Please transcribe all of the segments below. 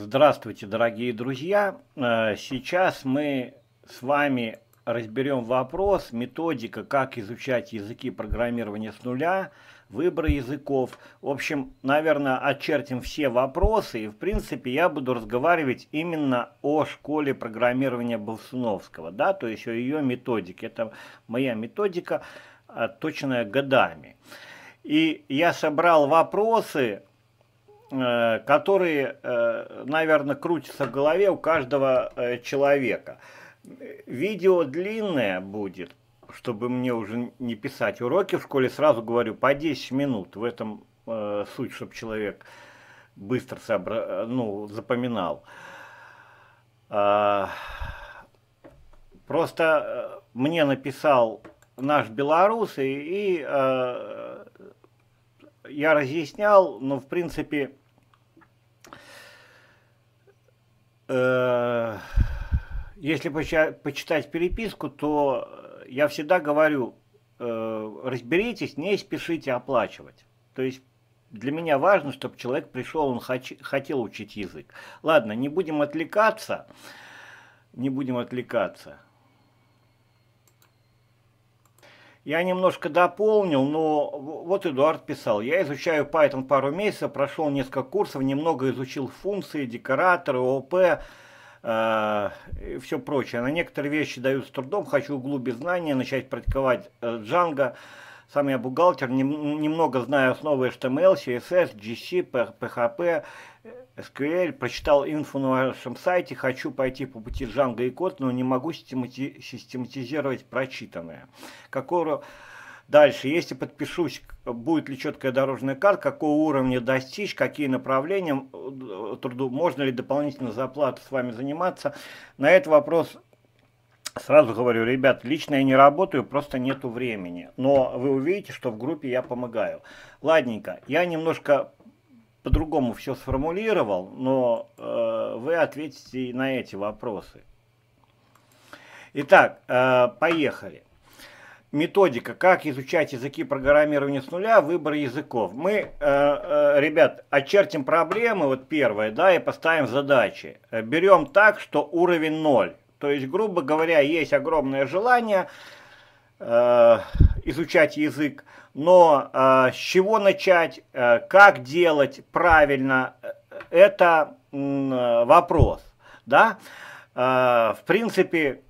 Здравствуйте, дорогие друзья! Э, сейчас мы с вами разберем вопрос, методика, как изучать языки программирования с нуля, выбор языков. В общем, наверное, очертим все вопросы. И, в принципе, я буду разговаривать именно о школе программирования Болсуновского, да, то есть о ее методике. Это моя методика, точная годами. И я собрал вопросы, которые, э, наверное, крутятся в голове у каждого э, человека. Видео длинное будет, чтобы мне уже не писать уроки в школе, сразу говорю, по 10 минут. В этом э, суть, чтобы человек быстро собра... ну, запоминал. А, просто мне написал наш белорус, и, и э, я разъяснял, но в принципе... Э, если почитать переписку, то я всегда говорю, э, разберитесь, не спешите оплачивать. То есть для меня важно, чтобы человек пришел, он хотел учить язык. Ладно, не будем отвлекаться, не будем отвлекаться. Я немножко дополнил, но вот Эдуард писал, я изучаю Python пару месяцев, прошел несколько курсов, немного изучил функции, декораторы, ООП, э, и все прочее. На некоторые вещи дают с трудом, хочу углубить знания, начать практиковать э, Django. Сам я бухгалтер, нем, немного знаю основы HTML, CSS, GC, PHP, SQL. Прочитал инфу на вашем сайте, хочу пойти по пути Django и код, но не могу систематизировать прочитанное. Какого Дальше, если подпишусь, будет ли четкая дорожная карта, какого уровня достичь, какие направления труду, можно ли дополнительно за оплату с вами заниматься. На этот вопрос сразу говорю, ребят, лично я не работаю, просто нету времени. Но вы увидите, что в группе я помогаю. Ладненько, я немножко по-другому все сформулировал, но э, вы ответите на эти вопросы. Итак, э, поехали методика, как изучать языки программирования с нуля, выбор языков. Мы, э, э, ребят, очертим проблемы, вот первое, да, и поставим задачи. Берем так, что уровень 0. То есть, грубо говоря, есть огромное желание э, изучать язык, но э, с чего начать, э, как делать правильно, это э, вопрос, да. Э, в принципе,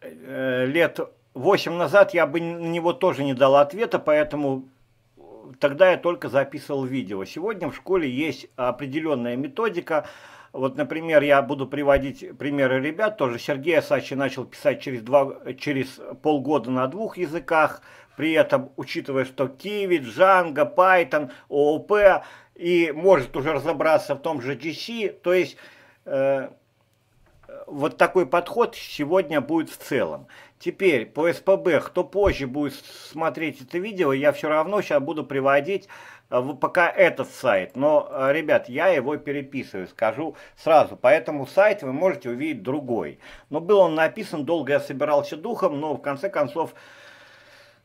э, лет 8 назад я бы на него тоже не дал ответа, поэтому тогда я только записывал видео. Сегодня в школе есть определенная методика. Вот, например, я буду приводить примеры ребят. Тоже Сергей Асачи начал писать через, два, через полгода на двух языках. При этом, учитывая, что Kiwi, Django, Python, OOP, и может уже разобраться в том же GC. То есть, э, вот такой подход сегодня будет в целом. Теперь по СПБ, кто позже будет смотреть это видео, я все равно сейчас буду приводить э, пока этот сайт. Но, э, ребят, я его переписываю, скажу сразу. Поэтому сайт вы можете увидеть другой. Но был он написан, долго я собирался духом, но в конце концов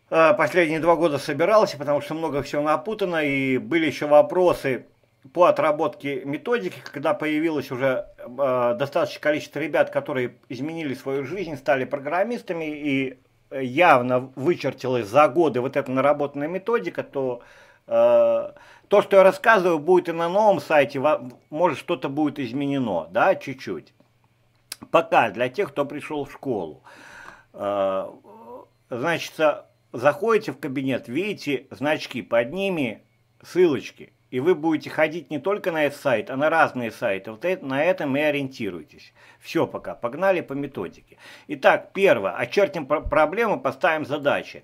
последние два года собирался, потому что много всего напутано и были еще вопросы по отработке методики, когда появилось уже э, достаточное количество ребят, которые изменили свою жизнь, стали программистами и явно вычертилась за годы вот эта наработанная методика, то э, то, что я рассказываю, будет и на новом сайте, может что-то будет изменено, да, чуть-чуть. Пока для тех, кто пришел в школу. Э, значит, заходите в кабинет, видите значки, под ними ссылочки и вы будете ходить не только на этот сайт, а на разные сайты. Вот это, на этом и ориентируйтесь. Все пока, погнали по методике. Итак, первое, очертим проблему, поставим задачи.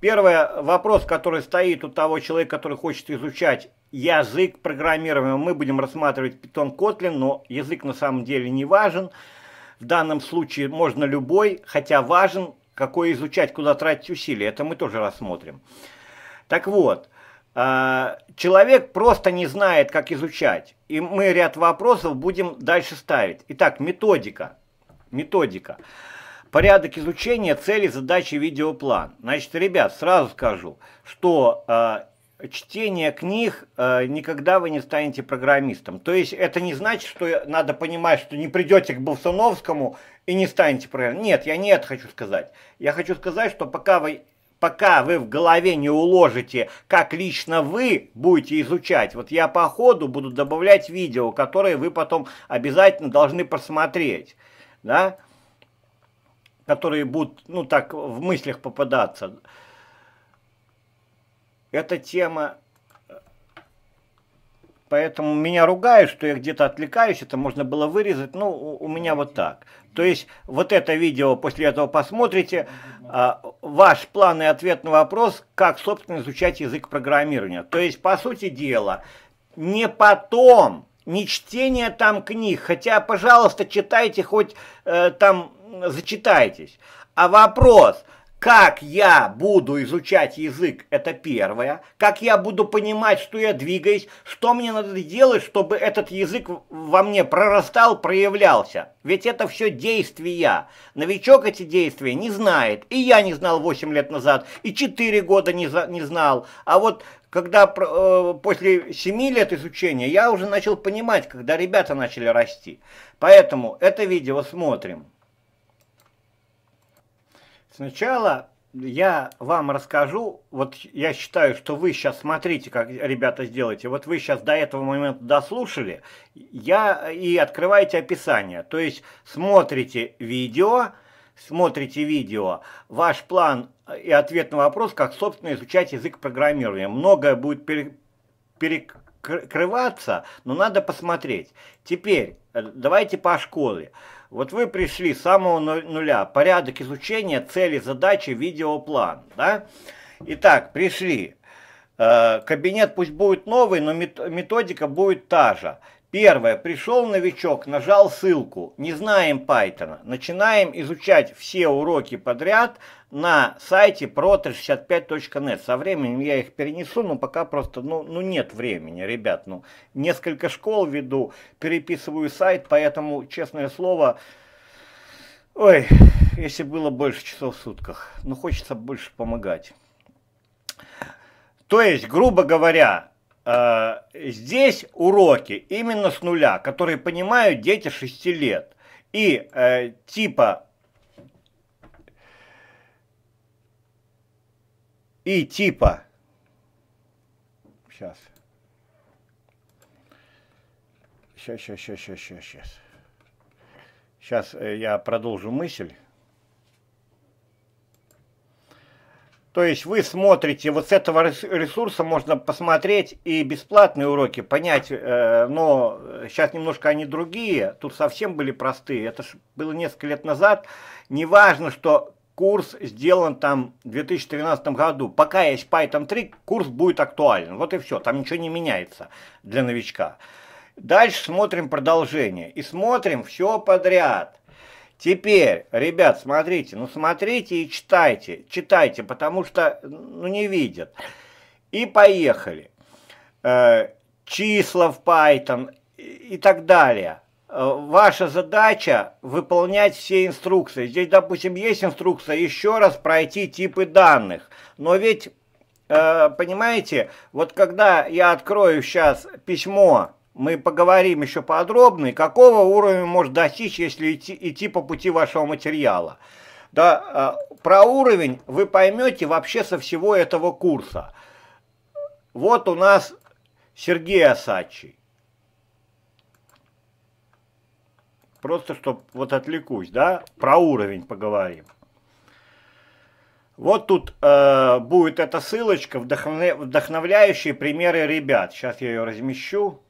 Первый вопрос, который стоит у того человека, который хочет изучать язык программирования, мы будем рассматривать Python Kotlin, но язык на самом деле не важен. В данном случае можно любой, хотя важен, какой изучать, куда тратить усилия. Это мы тоже рассмотрим. Так вот, а, человек просто не знает, как изучать. И мы ряд вопросов будем дальше ставить. Итак, методика. Методика. Порядок изучения, цели, задачи, видеоплан. Значит, ребят, сразу скажу, что чтения книг э, никогда вы не станете программистом. То есть это не значит, что надо понимать, что не придете к Болсуновскому и не станете программистом. Нет, я не это хочу сказать. Я хочу сказать, что пока вы пока вы в голове не уложите, как лично вы будете изучать, вот я по ходу буду добавлять видео, которые вы потом обязательно должны просмотреть, да, которые будут, ну так, в мыслях попадаться. Эта тема Поэтому меня ругают, что я где-то отвлекаюсь, это можно было вырезать. Ну, у меня вот так. То есть, вот это видео после этого посмотрите. А, ваш план и ответ на вопрос, как, собственно, изучать язык программирования. То есть, по сути дела, не потом, не чтение там книг, хотя, пожалуйста, читайте хоть э, там, зачитайтесь. А вопрос – как я буду изучать язык, это первое. Как я буду понимать, что я двигаюсь, что мне надо делать, чтобы этот язык во мне прорастал, проявлялся. Ведь это все действия. Новичок эти действия не знает. И я не знал 8 лет назад, и 4 года не, за, не знал. А вот когда э, после 7 лет изучения я уже начал понимать, когда ребята начали расти. Поэтому это видео смотрим. Сначала я вам расскажу, вот я считаю, что вы сейчас смотрите, как ребята сделаете, вот вы сейчас до этого момента дослушали, я и открываете описание, то есть смотрите видео, смотрите видео, ваш план и ответ на вопрос, как, собственно, изучать язык программирования. Многое будет перекрываться, но надо посмотреть. Теперь, э, давайте по школе. Вот вы пришли с самого нуля. Порядок изучения, цели, задачи, видеоплан. Да? Итак, пришли. Э, кабинет пусть будет новый, но методика будет та же. Первое. Пришел новичок, нажал ссылку. Не знаем Python. Начинаем изучать все уроки подряд на сайте pro365.net. Со временем я их перенесу, но пока просто ну, ну нет времени, ребят. Ну, несколько школ веду, переписываю сайт, поэтому, честное слово, ой, если было больше часов в сутках. Ну, хочется больше помогать. То есть, грубо говоря, э, здесь уроки именно с нуля, которые понимают дети 6 лет. И э, типа и типа. Сейчас сейчас сейчас сейчас сейчас сейчас сейчас я продолжу мысль. То есть вы смотрите, вот с этого ресурса можно посмотреть и бесплатные уроки, понять, э, но сейчас немножко они другие, тут совсем были простые, это было несколько лет назад. Неважно, что курс сделан там в 2013 году, пока есть Python 3, курс будет актуален, вот и все, там ничего не меняется для новичка. Дальше смотрим продолжение и смотрим все подряд. Теперь, ребят, смотрите, ну смотрите и читайте, читайте, потому что, ну не видят. И поехали. Э, числа в Python и так далее. Э, ваша задача выполнять все инструкции. Здесь, допустим, есть инструкция еще раз пройти типы данных. Но ведь, э, понимаете, вот когда я открою сейчас письмо мы поговорим еще подробно, какого уровня может достичь, если идти, идти по пути вашего материала. Да, а, про уровень вы поймете вообще со всего этого курса. Вот у нас Сергей Осадчий. Просто, чтобы вот отвлекусь, да, про уровень поговорим. Вот тут э, будет эта ссылочка, вдохновляющие примеры ребят. Сейчас я ее размещу.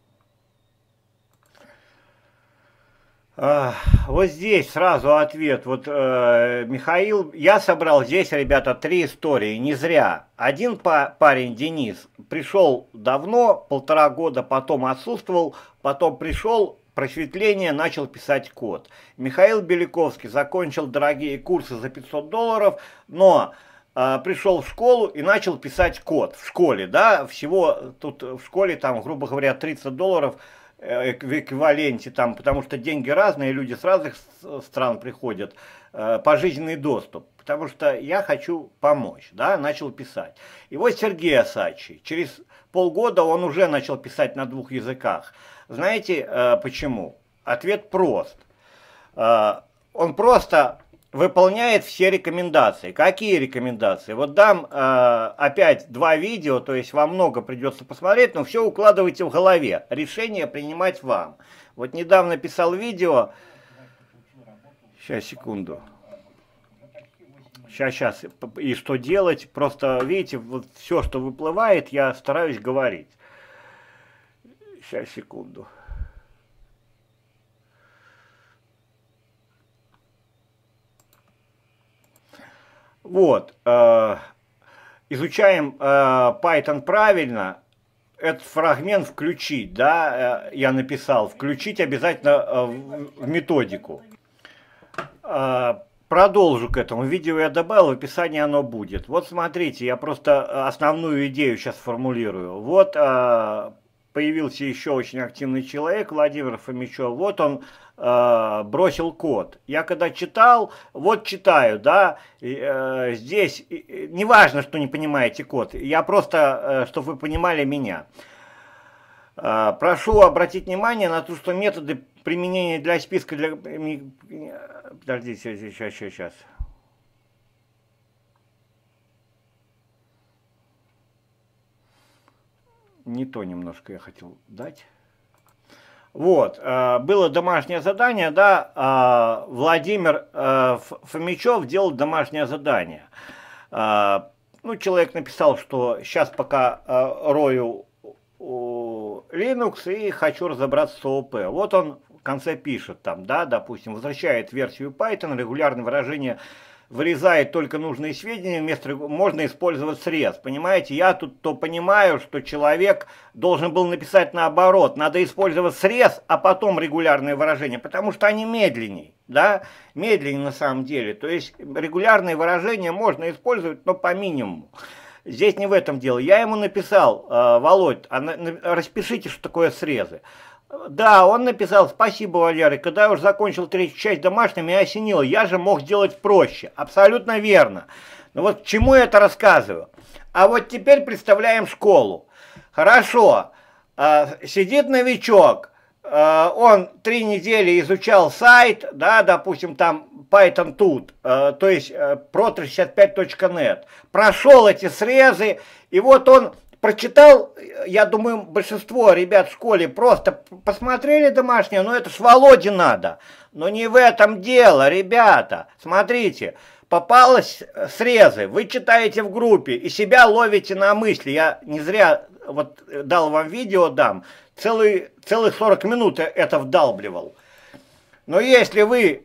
Вот здесь сразу ответ. Вот э, Михаил, я собрал здесь, ребята, три истории, не зря. Один па парень, Денис, пришел давно, полтора года, потом отсутствовал, потом пришел, просветление, начал писать код. Михаил Беляковский закончил дорогие курсы за 500 долларов, но э, пришел в школу и начал писать код в школе, да, всего тут в школе там, грубо говоря, 30 долларов – в эквиваленте там, потому что деньги разные, люди с разных стран приходят, э, пожизненный доступ. Потому что я хочу помочь, да, начал писать. И вот Сергей Осадчий, через полгода он уже начал писать на двух языках. Знаете э, почему? Ответ прост. Он просто выполняет все рекомендации. Какие рекомендации? Вот дам э, опять два видео, то есть вам много придется посмотреть, но все укладывайте в голове. Решение принимать вам. Вот недавно писал видео. Сейчас, секунду. Сейчас, сейчас. И что делать? Просто, видите, вот все, что выплывает, я стараюсь говорить. Сейчас, секунду. Вот. Э, изучаем э, Python правильно. Этот фрагмент включить, да, э, я написал. Включить обязательно в, методику. Продолжу к этому. Видео я добавил, в описании оно будет. Вот смотрите, я просто основную идею сейчас формулирую. Вот появился еще очень активный человек, Владимир Фомичев. Вот он э, бросил код. Я когда читал, вот читаю, да, э, здесь, э, неважно, что не понимаете код, я просто, э, чтобы вы понимали меня. Э, прошу обратить внимание на то, что методы применения для списка, для... Подождите, сейчас, сейчас, сейчас. Не то немножко я хотел дать. Вот, э, было домашнее задание, да, э, Владимир э, Фомичев делал домашнее задание. Ну, человек написал, что сейчас пока рою Linux и хочу разобраться с ООП. Вот он в конце пишет там, да, допустим, возвращает версию Python, регулярное выражение вырезает только нужные сведения, вместо можно использовать срез. Понимаете, я тут то понимаю, что человек должен был написать наоборот. Надо использовать срез, а потом регулярные выражения, потому что они медленнее, да, медленнее на самом деле. То есть регулярные выражения можно использовать, но по минимуму. Здесь не в этом дело. Я ему написал, э, Володь, а на, на, распишите, что такое срезы. Да, он написал, спасибо, Валерий, когда я уже закончил третью часть домашнего, меня осенило, я же мог сделать проще. Абсолютно верно. Но вот к чему я это рассказываю? А вот теперь представляем школу. Хорошо, а, сидит новичок, а, он три недели изучал сайт, да, допустим, там Python тут, а, то есть pro365.net, прошел эти срезы, и вот он прочитал, я думаю, большинство ребят в школе просто посмотрели домашнее, но это ж Володе надо. Но не в этом дело, ребята. Смотрите, попалось срезы, вы читаете в группе и себя ловите на мысли. Я не зря вот дал вам видео, дам, целый, целых 40 минут это вдалбливал. Но если вы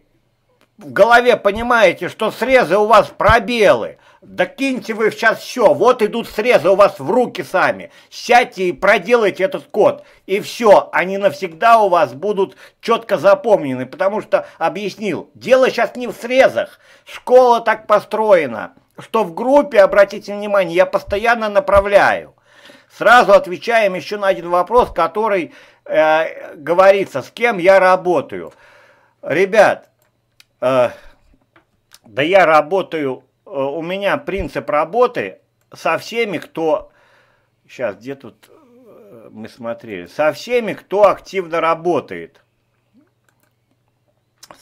в голове понимаете, что срезы у вас пробелы, да киньте вы сейчас все, вот идут срезы у вас в руки сами. Сядьте и проделайте этот код. И все, они навсегда у вас будут четко запомнены. Потому что, объяснил, дело сейчас не в срезах. Школа так построена, что в группе, обратите внимание, я постоянно направляю. Сразу отвечаем еще на один вопрос, который э, говорится, с кем я работаю. Ребят, э, да я работаю у меня принцип работы со всеми, кто... Сейчас, где тут э, мы смотрели? Со всеми, кто активно работает.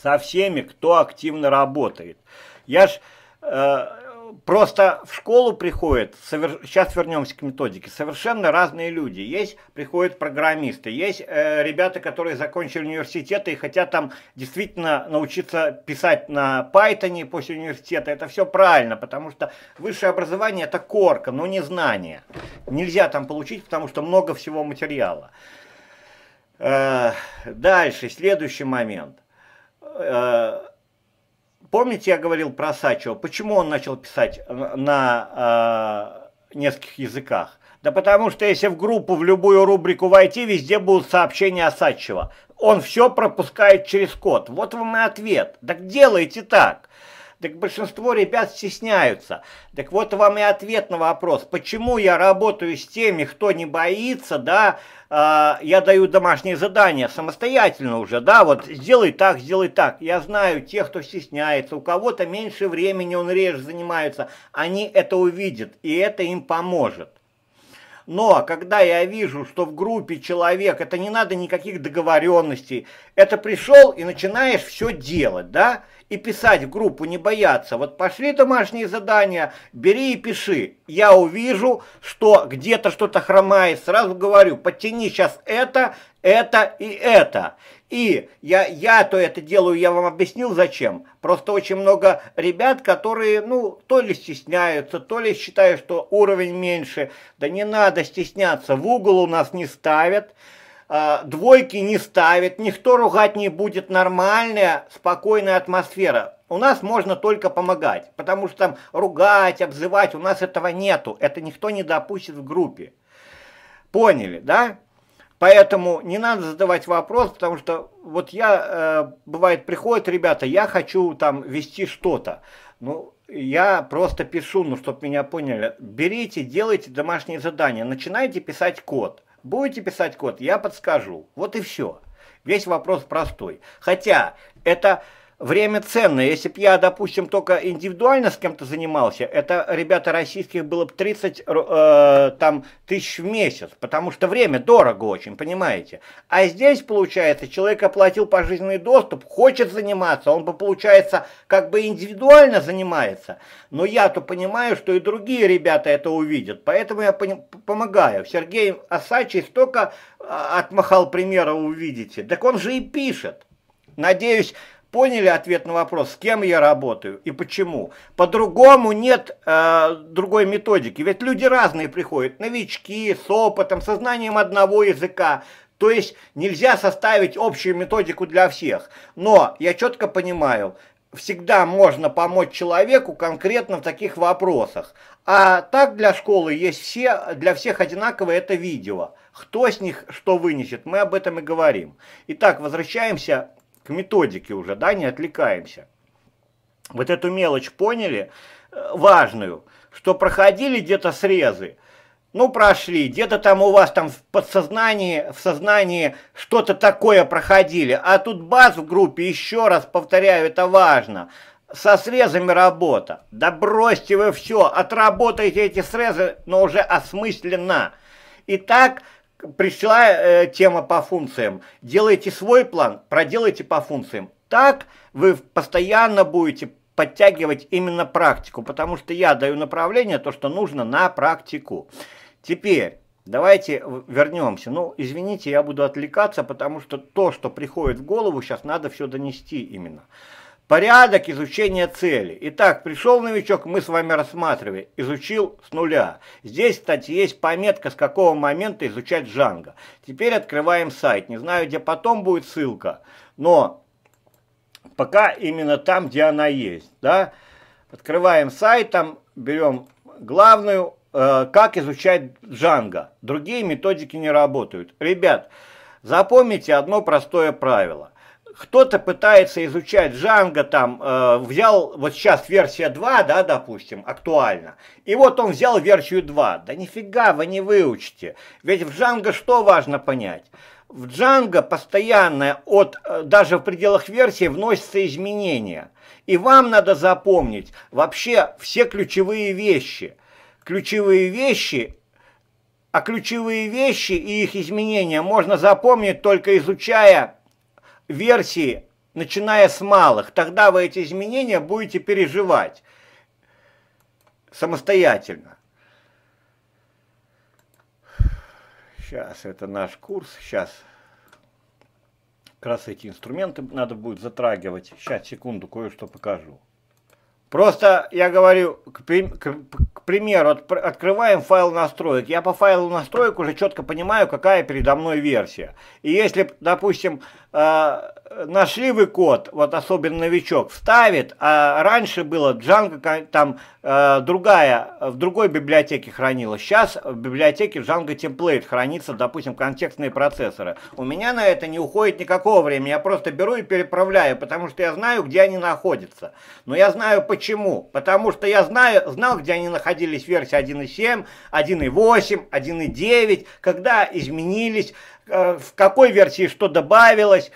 Со всеми, кто активно работает. Я ж... Э, просто в школу приходят, совер... сейчас вернемся к методике, совершенно разные люди. Есть, приходят программисты, есть э, ребята, которые закончили университеты и хотят там действительно научиться писать на Python после университета. Это все правильно, потому что высшее образование это корка, но не знание. Нельзя там получить, потому что много всего материала. Э, дальше, следующий момент. Э, Помните, я говорил про Сачева? Почему он начал писать на э, нескольких языках? Да потому что если в группу, в любую рубрику войти, везде будут сообщения о Сачева. Он все пропускает через код. Вот вам и ответ. Так делайте так. Так большинство ребят стесняются. Так вот вам и ответ на вопрос, почему я работаю с теми, кто не боится, да, э, я даю домашние задания самостоятельно уже, да, вот сделай так, сделай так. Я знаю тех, кто стесняется, у кого-то меньше времени, он реже занимается, они это увидят, и это им поможет. Но когда я вижу, что в группе человек, это не надо никаких договоренностей, это пришел и начинаешь все делать, да, и писать в группу, не бояться. Вот пошли домашние задания, бери и пиши. Я увижу, что где-то что-то хромает, сразу говорю, подтяни сейчас это, это и это. И я, я то это делаю, я вам объяснил зачем. Просто очень много ребят, которые, ну, то ли стесняются, то ли считают, что уровень меньше. Да не надо стесняться, в угол у нас не ставят, э, двойки не ставят, никто ругать не будет, нормальная, спокойная атмосфера. У нас можно только помогать, потому что там ругать, обзывать, у нас этого нету. Это никто не допустит в группе. Поняли, да? Поэтому не надо задавать вопрос, потому что вот я, э, бывает, приходят ребята, я хочу там вести что-то. Ну, я просто пишу, ну, чтобы меня поняли. Берите, делайте домашние задания, начинайте писать код. Будете писать код, я подскажу. Вот и все. Весь вопрос простой. Хотя это время ценное. Если бы я, допустим, только индивидуально с кем-то занимался, это, ребята, российских было бы 30 э, там, тысяч в месяц, потому что время дорого очень, понимаете. А здесь, получается, человек оплатил пожизненный доступ, хочет заниматься, он бы, получается, как бы индивидуально занимается. Но я-то понимаю, что и другие ребята это увидят, поэтому я помогаю. Сергей Асачий столько а, отмахал примера, увидите. Так он же и пишет. Надеюсь, Поняли ответ на вопрос, с кем я работаю и почему? По-другому нет э, другой методики. Ведь люди разные приходят, новички, с опытом, со знанием одного языка. То есть нельзя составить общую методику для всех. Но я четко понимаю, всегда можно помочь человеку конкретно в таких вопросах. А так для школы есть все, для всех одинаковое это видео. Кто с них что вынесет, мы об этом и говорим. Итак, возвращаемся к методике уже, да, не отвлекаемся. Вот эту мелочь поняли, э, важную, что проходили где-то срезы, ну, прошли, где-то там у вас там в подсознании, в сознании что-то такое проходили, а тут баз в группе, еще раз повторяю, это важно, со срезами работа. Да бросьте вы все, отработайте эти срезы, но уже осмысленно. Итак, пришла э, тема по функциям. Делайте свой план, проделайте по функциям. Так вы постоянно будете подтягивать именно практику, потому что я даю направление, то, что нужно на практику. Теперь, давайте вернемся. Ну, извините, я буду отвлекаться, потому что то, что приходит в голову, сейчас надо все донести именно. Порядок изучения цели. Итак, пришел новичок, мы с вами рассматривали, изучил с нуля. Здесь, кстати, есть пометка, с какого момента изучать Django. Теперь открываем сайт. Не знаю, где потом будет ссылка, но пока именно там, где она есть. Да? Открываем сайт, там берем главную, э, как изучать Django. Другие методики не работают. Ребят, запомните одно простое правило кто-то пытается изучать Django, там, э, взял, вот сейчас версия 2, да, допустим, актуальна, и вот он взял версию 2. Да нифига вы не выучите. Ведь в Django что важно понять? В Django постоянно, от, э, даже в пределах версии, вносятся изменения. И вам надо запомнить вообще все ключевые вещи. Ключевые вещи а ключевые вещи и их изменения можно запомнить только изучая версии, начиная с малых, тогда вы эти изменения будете переживать самостоятельно. Сейчас, это наш курс, сейчас как раз эти инструменты надо будет затрагивать. Сейчас, секунду, кое-что покажу. Просто я говорю, к, к, к примеру, от, открываем файл настроек. Я по файлу настроек уже четко понимаю, какая передо мной версия. И если, допустим, э, нашли вы код, вот особенно новичок, вставит, а раньше было Django там э, другая, в другой библиотеке хранилась. Сейчас в библиотеке Django Template хранится, допустим, контекстные процессоры. У меня на это не уходит никакого времени, я просто беру и переправляю, потому что я знаю, где они находятся. Но я знаю почему. Потому что я знаю, знал, где они находились в версии 1.7, 1.8, 1.9, когда изменились, в какой версии что добавилось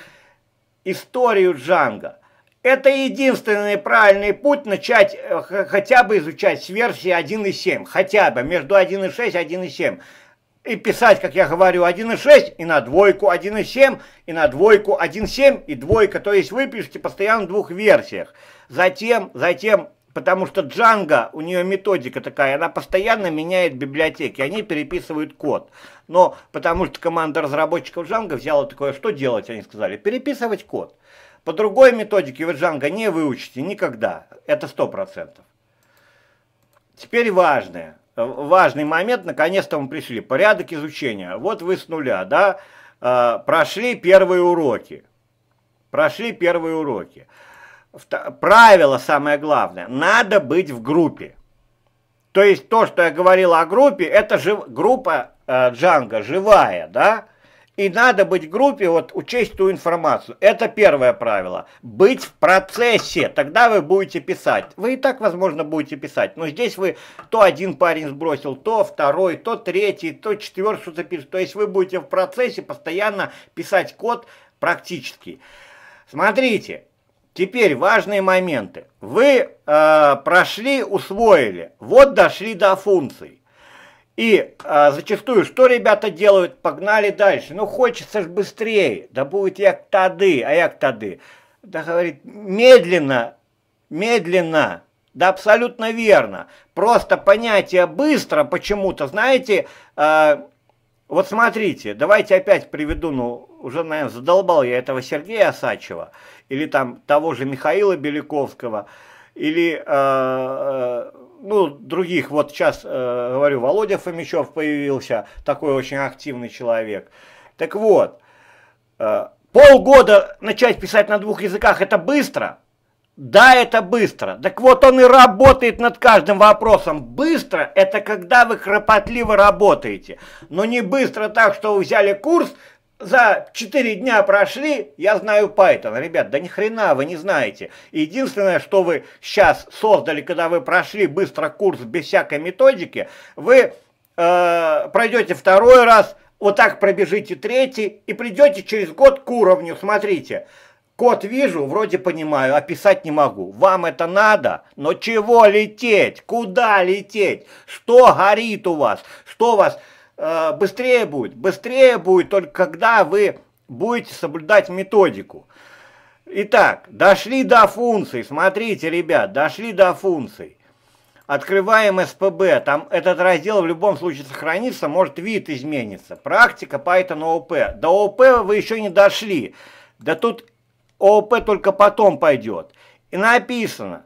историю Джанга. Это единственный правильный путь начать э, хотя бы изучать с версии 1.7, хотя бы между 1.6 и 1.7. И писать, как я говорю, 1.6 и на двойку, 1.7 и на двойку, 1.7 и двойка. То есть вы пишете постоянно в двух версиях. Затем, затем Потому что Django, у нее методика такая, она постоянно меняет библиотеки, они переписывают код. Но потому что команда разработчиков Django взяла такое, что делать, они сказали, переписывать код. По другой методике вы Django не выучите никогда, это сто процентов. Теперь важное, важный момент, наконец-то мы пришли, порядок изучения. Вот вы с нуля, да, э, прошли первые уроки, прошли первые уроки правило самое главное, надо быть в группе. То есть то, что я говорил о группе, это жив, группа э, Джанга живая, да? И надо быть в группе, вот учесть ту информацию. Это первое правило. Быть в процессе, тогда вы будете писать. Вы и так, возможно, будете писать. Но здесь вы то один парень сбросил, то второй, то третий, то четвертый что-то пишет. То есть вы будете в процессе постоянно писать код практически. Смотрите, Теперь важные моменты. Вы э, прошли, усвоили, вот дошли до функций. И э, зачастую что ребята делают? Погнали дальше. Ну хочется же быстрее. Да будет як тады, а як тады. Да говорит, медленно, медленно. Да абсолютно верно. Просто понятие быстро почему-то, знаете, э, вот смотрите, давайте опять приведу, ну, уже, наверное, задолбал я этого Сергея Осачева или там того же Михаила Беляковского, или, э, э, ну, других, вот сейчас, э, говорю, Володя Фомичев появился, такой очень активный человек. Так вот, э, полгода начать писать на двух языках, это быстро? Да, это быстро. Так вот, он и работает над каждым вопросом. Быстро – это когда вы кропотливо работаете. Но не быстро так, что вы взяли курс, за 4 дня прошли, я знаю Python. Ребят, да ни хрена вы не знаете. Единственное, что вы сейчас создали, когда вы прошли быстро курс без всякой методики, вы э, пройдете второй раз, вот так пробежите третий и придете через год к уровню. Смотрите, код вижу, вроде понимаю, а писать не могу. Вам это надо? Но чего лететь? Куда лететь? Что горит у вас? Что вас Э, быстрее будет. Быстрее будет только когда вы будете соблюдать методику. Итак, дошли до функций. Смотрите, ребят, дошли до функций. Открываем СПБ. Там этот раздел в любом случае сохранится, может вид изменится. Практика Python ООП. До ООП вы еще не дошли. Да тут ООП только потом пойдет. И написано,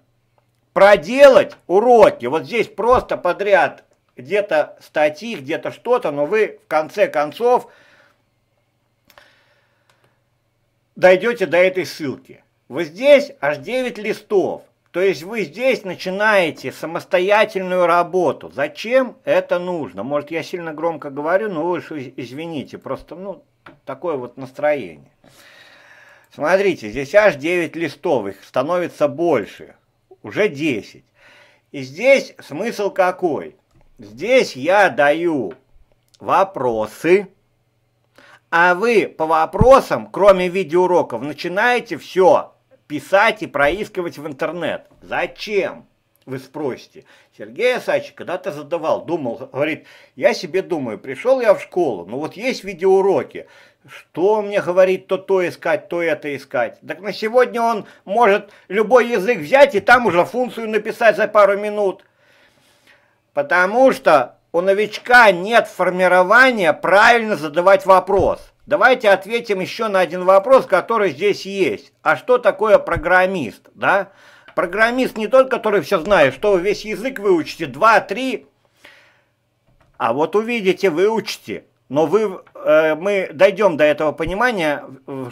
проделать уроки. Вот здесь просто подряд где-то статьи, где-то что-то, но вы в конце концов дойдете до этой ссылки. Вы здесь аж 9 листов. То есть вы здесь начинаете самостоятельную работу. Зачем это нужно? Может, я сильно громко говорю, но вы уж извините, просто ну, такое вот настроение. Смотрите, здесь аж 9 листов, их становится больше, уже 10. И здесь смысл какой? Здесь я даю вопросы, а вы по вопросам, кроме видеоуроков, начинаете все писать и проискивать в интернет. Зачем? Вы спросите. Сергей Асачи когда-то задавал, думал, говорит, я себе думаю, пришел я в школу, ну вот есть видеоуроки, что мне говорит то то искать, то это искать. Так на сегодня он может любой язык взять и там уже функцию написать за пару минут. Потому что у новичка нет формирования правильно задавать вопрос. Давайте ответим еще на один вопрос, который здесь есть. А что такое программист? Да? Программист не тот, который все знает, что вы весь язык выучите, два, три, а вот увидите, выучите. Но вы, э, мы дойдем до этого понимания,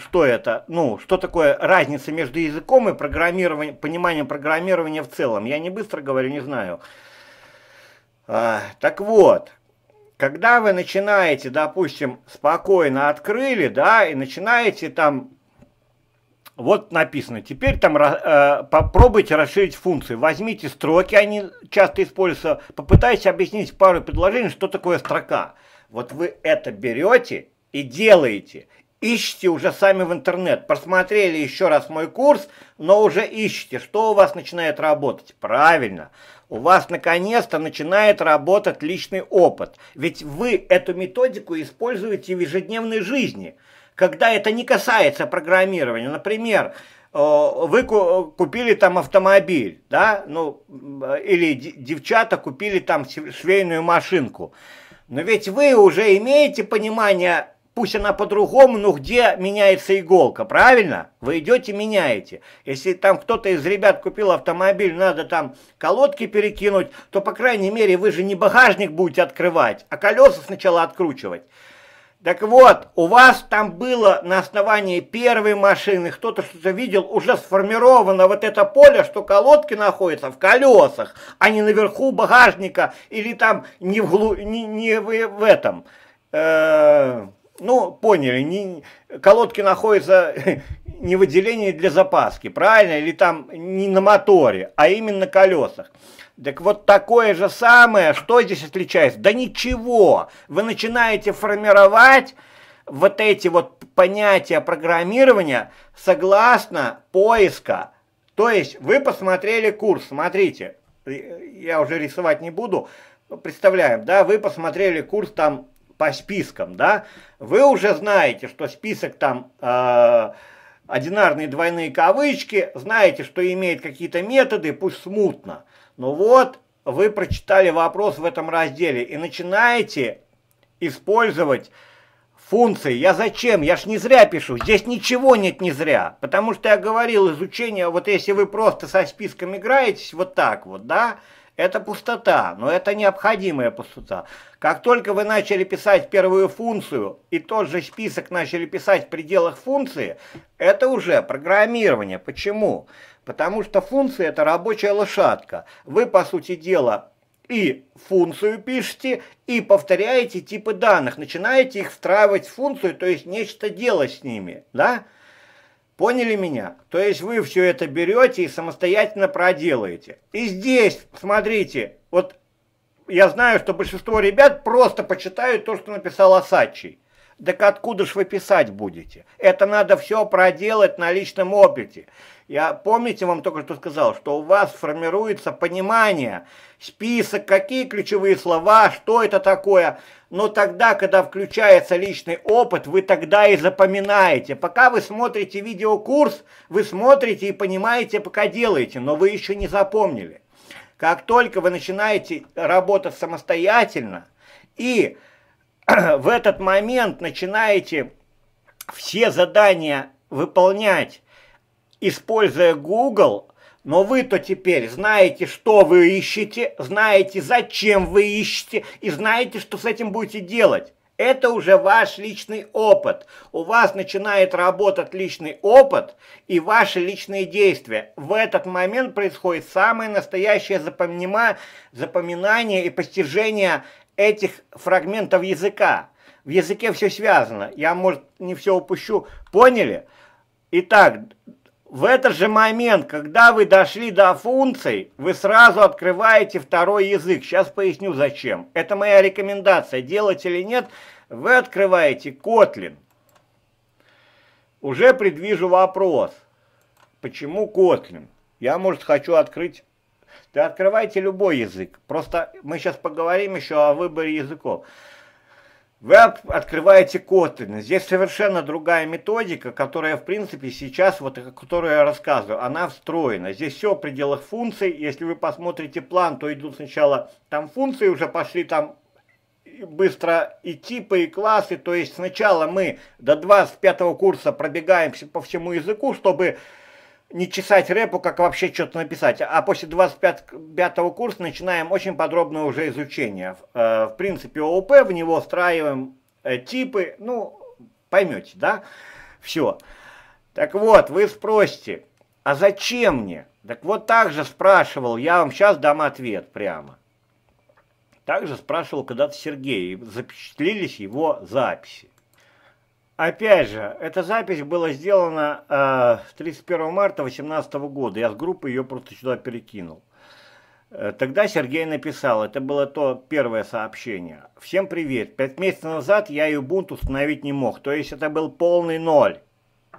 что это, ну, что такое разница между языком и программированием, пониманием программирования в целом. Я не быстро говорю, не знаю. А, так вот, когда вы начинаете, допустим, спокойно открыли, да, и начинаете там, вот написано, теперь там э, попробуйте расширить функции, возьмите строки, они часто используются, попытайтесь объяснить пару предложений, что такое строка. Вот вы это берете и делаете. Ищите уже сами в интернет. Просмотрели еще раз мой курс, но уже ищите, что у вас начинает работать. Правильно. У вас наконец-то начинает работать личный опыт. Ведь вы эту методику используете в ежедневной жизни. Когда это не касается программирования. Например, э, вы купили там автомобиль, да, ну, или девчата купили там швейную машинку. Но ведь вы уже имеете понимание, пусть она по-другому, но где меняется иголка, правильно? Вы идете, меняете. Если там кто-то из ребят купил автомобиль, надо там колодки перекинуть, то, по крайней мере, вы же не багажник будете открывать, а колеса сначала откручивать. Так вот, у вас там было на основании первой машины, кто-то что-то видел, уже сформировано вот это поле, что колодки находятся в колесах, а не наверху багажника или там не в, не, не в, в этом. Э, ну, поняли, не, колодки находятся не в отделении для запаски, правильно? Или там не на моторе, а именно на колесах. Так вот такое же самое, что здесь отличается? Да ничего, вы начинаете формировать вот эти вот понятия программирования согласно поиска. То есть вы посмотрели курс, смотрите, я уже рисовать не буду, представляем, да, вы посмотрели курс там по спискам, да, вы уже знаете, что список там э, одинарные двойные кавычки, знаете, что имеет какие-то методы, пусть смутно. Ну вот, вы прочитали вопрос в этом разделе и начинаете использовать функции. Я зачем? Я ж не зря пишу. Здесь ничего нет не зря. Потому что я говорил, изучение, вот если вы просто со списком играетесь, вот так вот, да, это пустота, но это необходимая пустота. Как только вы начали писать первую функцию и тот же список начали писать в пределах функции, это уже программирование. Почему? Потому что функция это рабочая лошадка. Вы, по сути дела, и функцию пишете, и повторяете типы данных, начинаете их встраивать в функцию, то есть нечто делать с ними, да? Поняли меня? То есть вы все это берете и самостоятельно проделаете. И здесь, смотрите, вот я знаю, что большинство ребят просто почитают то, что написал Асачий. Так откуда ж вы писать будете? Это надо все проделать на личном опыте. Я, помните, вам только что сказал, что у вас формируется понимание, список, какие ключевые слова, что это такое. Но тогда, когда включается личный опыт, вы тогда и запоминаете. Пока вы смотрите видеокурс, вы смотрите и понимаете, пока делаете, но вы еще не запомнили. Как только вы начинаете работать самостоятельно и в этот момент начинаете все задания выполнять используя Google, но вы-то теперь знаете, что вы ищете, знаете, зачем вы ищете и знаете, что с этим будете делать. Это уже ваш личный опыт. У вас начинает работать личный опыт и ваши личные действия. В этот момент происходит самое настоящее запоминание и постижение этих фрагментов языка. В языке все связано. Я, может, не все упущу. Поняли? Итак, в этот же момент, когда вы дошли до функций, вы сразу открываете второй язык. Сейчас поясню зачем. Это моя рекомендация. Делать или нет, вы открываете Kotlin. Уже предвижу вопрос. Почему Kotlin? Я, может, хочу открыть... Да открывайте любой язык. Просто мы сейчас поговорим еще о выборе языков. Вы открываете Kotlin. Здесь совершенно другая методика, которая, в принципе, сейчас, вот, которую я рассказываю, она встроена. Здесь все в пределах функций. Если вы посмотрите план, то идут сначала там функции, уже пошли там быстро и типы, и классы. То есть сначала мы до 25 курса пробегаемся по всему языку, чтобы не чесать рэпу, как вообще что-то написать. А после 25-го курса начинаем очень подробное уже изучение. Э, в принципе, ООП, в него встраиваем э, типы, ну, поймете, да? Все. Так вот, вы спросите, а зачем мне? Так вот так же спрашивал, я вам сейчас дам ответ прямо. Также спрашивал когда-то Сергей, и запечатлелись его записи. Опять же, эта запись была сделана э, 31 марта 2018 года. Я с группы ее просто сюда перекинул. Э, тогда Сергей написал, это было то первое сообщение. Всем привет. Пять месяцев назад я Ubuntu установить не мог, то есть это был полный ноль.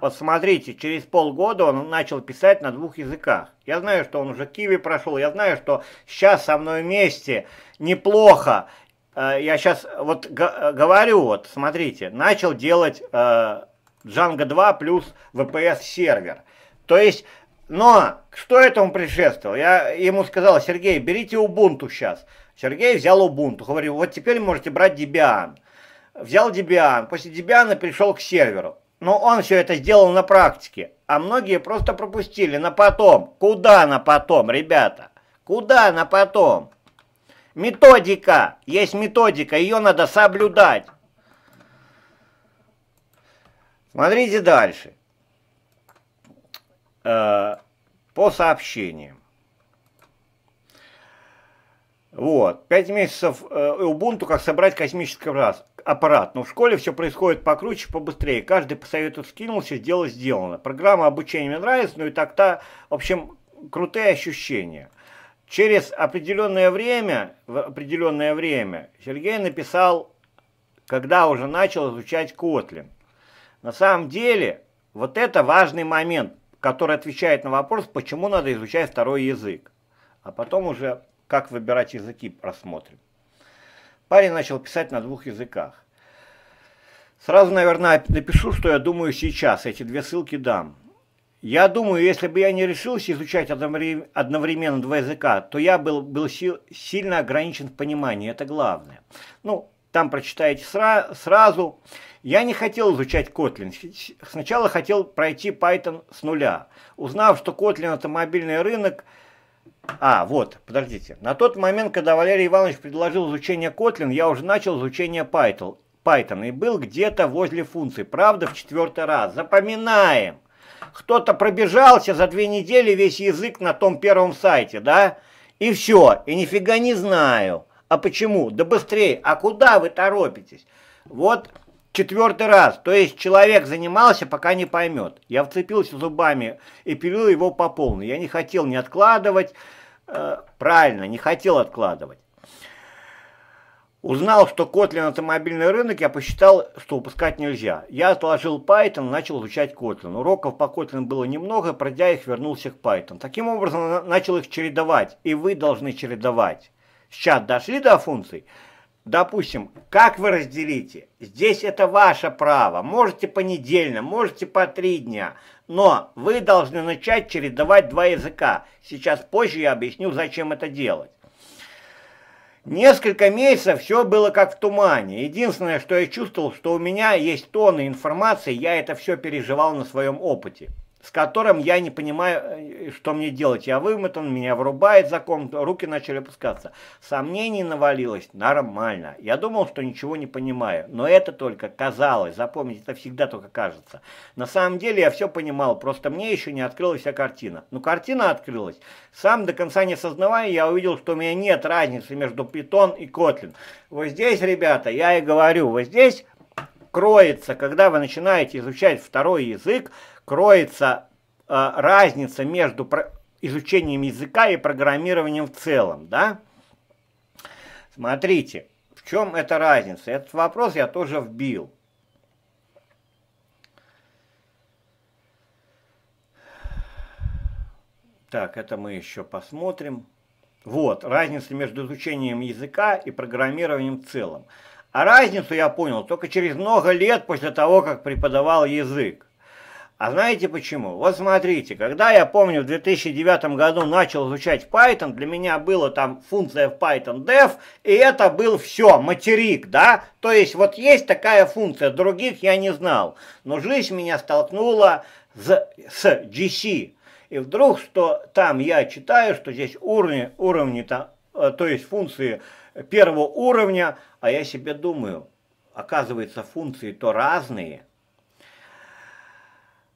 Вот смотрите, через полгода он начал писать на двух языках. Я знаю, что он уже Киви прошел, я знаю, что сейчас со мной вместе неплохо. Э, я сейчас вот говорю, вот смотрите, начал делать э, Django 2 плюс VPS сервер. То есть, но что этому предшествовало? Я ему сказал, Сергей, берите Ubuntu сейчас. Сергей взял Ubuntu, говорю, вот теперь можете брать Debian. Взял Debian, после Debian перешел к серверу. Но он все это сделал на практике, а многие просто пропустили на потом. Куда на потом, ребята? Куда на потом? Методика, есть методика, ее надо соблюдать. Смотрите дальше. Э, по сообщениям. Вот, пять месяцев э, Ubuntu, как собрать космический аппарат. Но в школе все происходит покруче, побыстрее. Каждый по совету скинулся, дело сделано. Программа обучения мне нравится, ну и так-то, в общем, крутые ощущения. Через определенное время, в определенное время, Сергей написал, когда уже начал изучать Kotlin. На самом деле, вот это важный момент, который отвечает на вопрос, почему надо изучать второй язык. А потом уже, как выбирать языки, рассмотрим. Парень начал писать на двух языках. Сразу, наверное, напишу, что я думаю сейчас. Эти две ссылки дам. Я думаю, если бы я не решился изучать одновременно два языка, то я был, был сильно ограничен в понимании, это главное. Ну, там прочитаете сра сразу. Я не хотел изучать Kotlin. Сначала хотел пройти Python с нуля. Узнав, что Kotlin это мобильный рынок, а, вот, подождите. На тот момент, когда Валерий Иванович предложил изучение Kotlin, я уже начал изучение Python, Python и был где-то возле функции. Правда, в четвертый раз. Запоминаем. Кто-то пробежался за две недели весь язык на том первом сайте, да? И все, и нифига не знаю. А почему? Да быстрее. А куда вы торопитесь? Вот четвертый раз. То есть человек занимался, пока не поймет. Я вцепился зубами и пилил его по полной. Я не хотел не откладывать. Э, правильно, не хотел откладывать. Узнал, что Kotlin это мобильный рынок, я посчитал, что упускать нельзя. Я отложил Python, начал изучать Kotlin. Уроков по Kotlin было немного, пройдя их, вернулся к Python. Таким образом, начал их чередовать, и вы должны чередовать. Сейчас дошли до функций. Допустим, как вы разделите? Здесь это ваше право. Можете понедельно, можете по три дня. Но вы должны начать чередовать два языка. Сейчас позже я объясню, зачем это делать. Несколько месяцев все было как в тумане. Единственное, что я чувствовал, что у меня есть тонны информации, я это все переживал на своем опыте с которым я не понимаю, э, что мне делать. Я вымотан, меня врубает закон, руки начали опускаться. Сомнений навалилось нормально. Я думал, что ничего не понимаю, но это только казалось. Запомните, это всегда только кажется. На самом деле я все понимал, просто мне еще не открылась вся картина. Но картина открылась. Сам до конца не сознавая, я увидел, что у меня нет разницы между Python и Kotlin. Вот здесь, ребята, я и говорю, вот здесь кроется, когда вы начинаете изучать второй язык, кроется э, разница между изучением языка и программированием в целом, да? Смотрите, в чем эта разница? Этот вопрос я тоже вбил. Так, это мы еще посмотрим. Вот, разница между изучением языка и программированием в целом. А разницу я понял только через много лет после того, как преподавал язык. А знаете почему? Вот смотрите, когда я помню в 2009 году начал изучать Python, для меня была там функция в Python def, и это был все, материк, да? То есть вот есть такая функция, других я не знал. Но жизнь меня столкнула с, с GC. И вдруг, что там я читаю, что здесь уровни, уровни -то, э, то есть функции первого уровня, а я себе думаю, оказывается, функции то разные.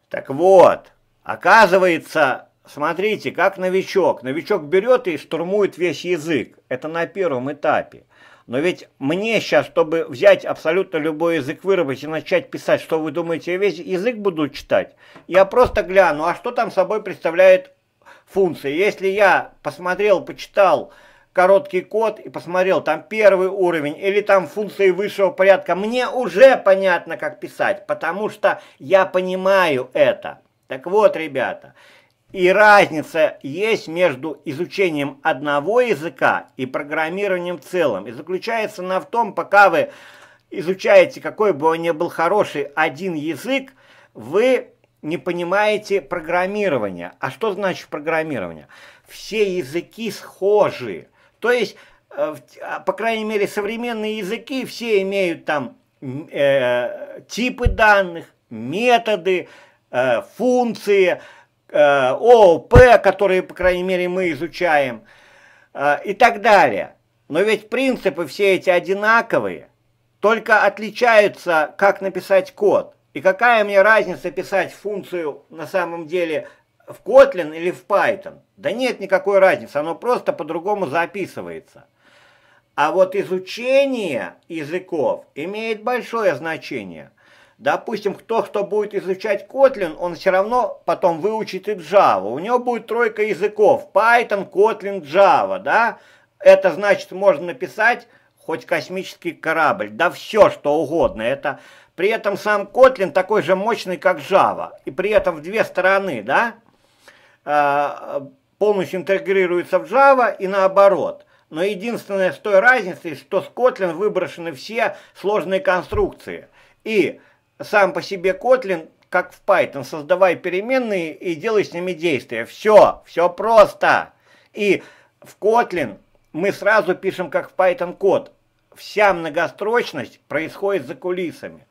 Так вот, оказывается, смотрите, как новичок. Новичок берет и штурмует весь язык. Это на первом этапе. Но ведь мне сейчас, чтобы взять абсолютно любой язык, выработать и начать писать, что вы думаете, я весь язык буду читать? Я просто гляну, а что там собой представляет функция? Если я посмотрел, почитал короткий код и посмотрел, там первый уровень или там функции высшего порядка, мне уже понятно, как писать, потому что я понимаю это. Так вот, ребята, и разница есть между изучением одного языка и программированием в целом. И заключается она в том, пока вы изучаете, какой бы он ни был хороший, один язык, вы не понимаете программирование. А что значит программирование? Все языки схожи. То есть, э, а, по крайней мере, современные языки все имеют там э, типы данных, методы, э, функции, Э, ООП, которые, по крайней мере, мы изучаем, э, и так далее. Но ведь принципы все эти одинаковые, только отличаются, как написать код. И какая мне разница писать функцию на самом деле в Kotlin или в Python? Да нет никакой разницы, оно просто по-другому записывается. А вот изучение языков имеет большое значение – Допустим, кто, кто будет изучать Kotlin, он все равно потом выучит и Java. У него будет тройка языков. Python, Kotlin, Java, да? Это значит, можно написать хоть космический корабль, да все, что угодно. Это при этом сам Kotlin такой же мощный, как Java. И при этом в две стороны, да? А, полностью интегрируется в Java и наоборот. Но единственное с той разницей, что с Kotlin выброшены все сложные конструкции. И сам по себе Kotlin, как в Python, создавай переменные и делай с ними действия. Все, все просто. И в Kotlin мы сразу пишем, как в Python код. Вся многострочность происходит за кулисами.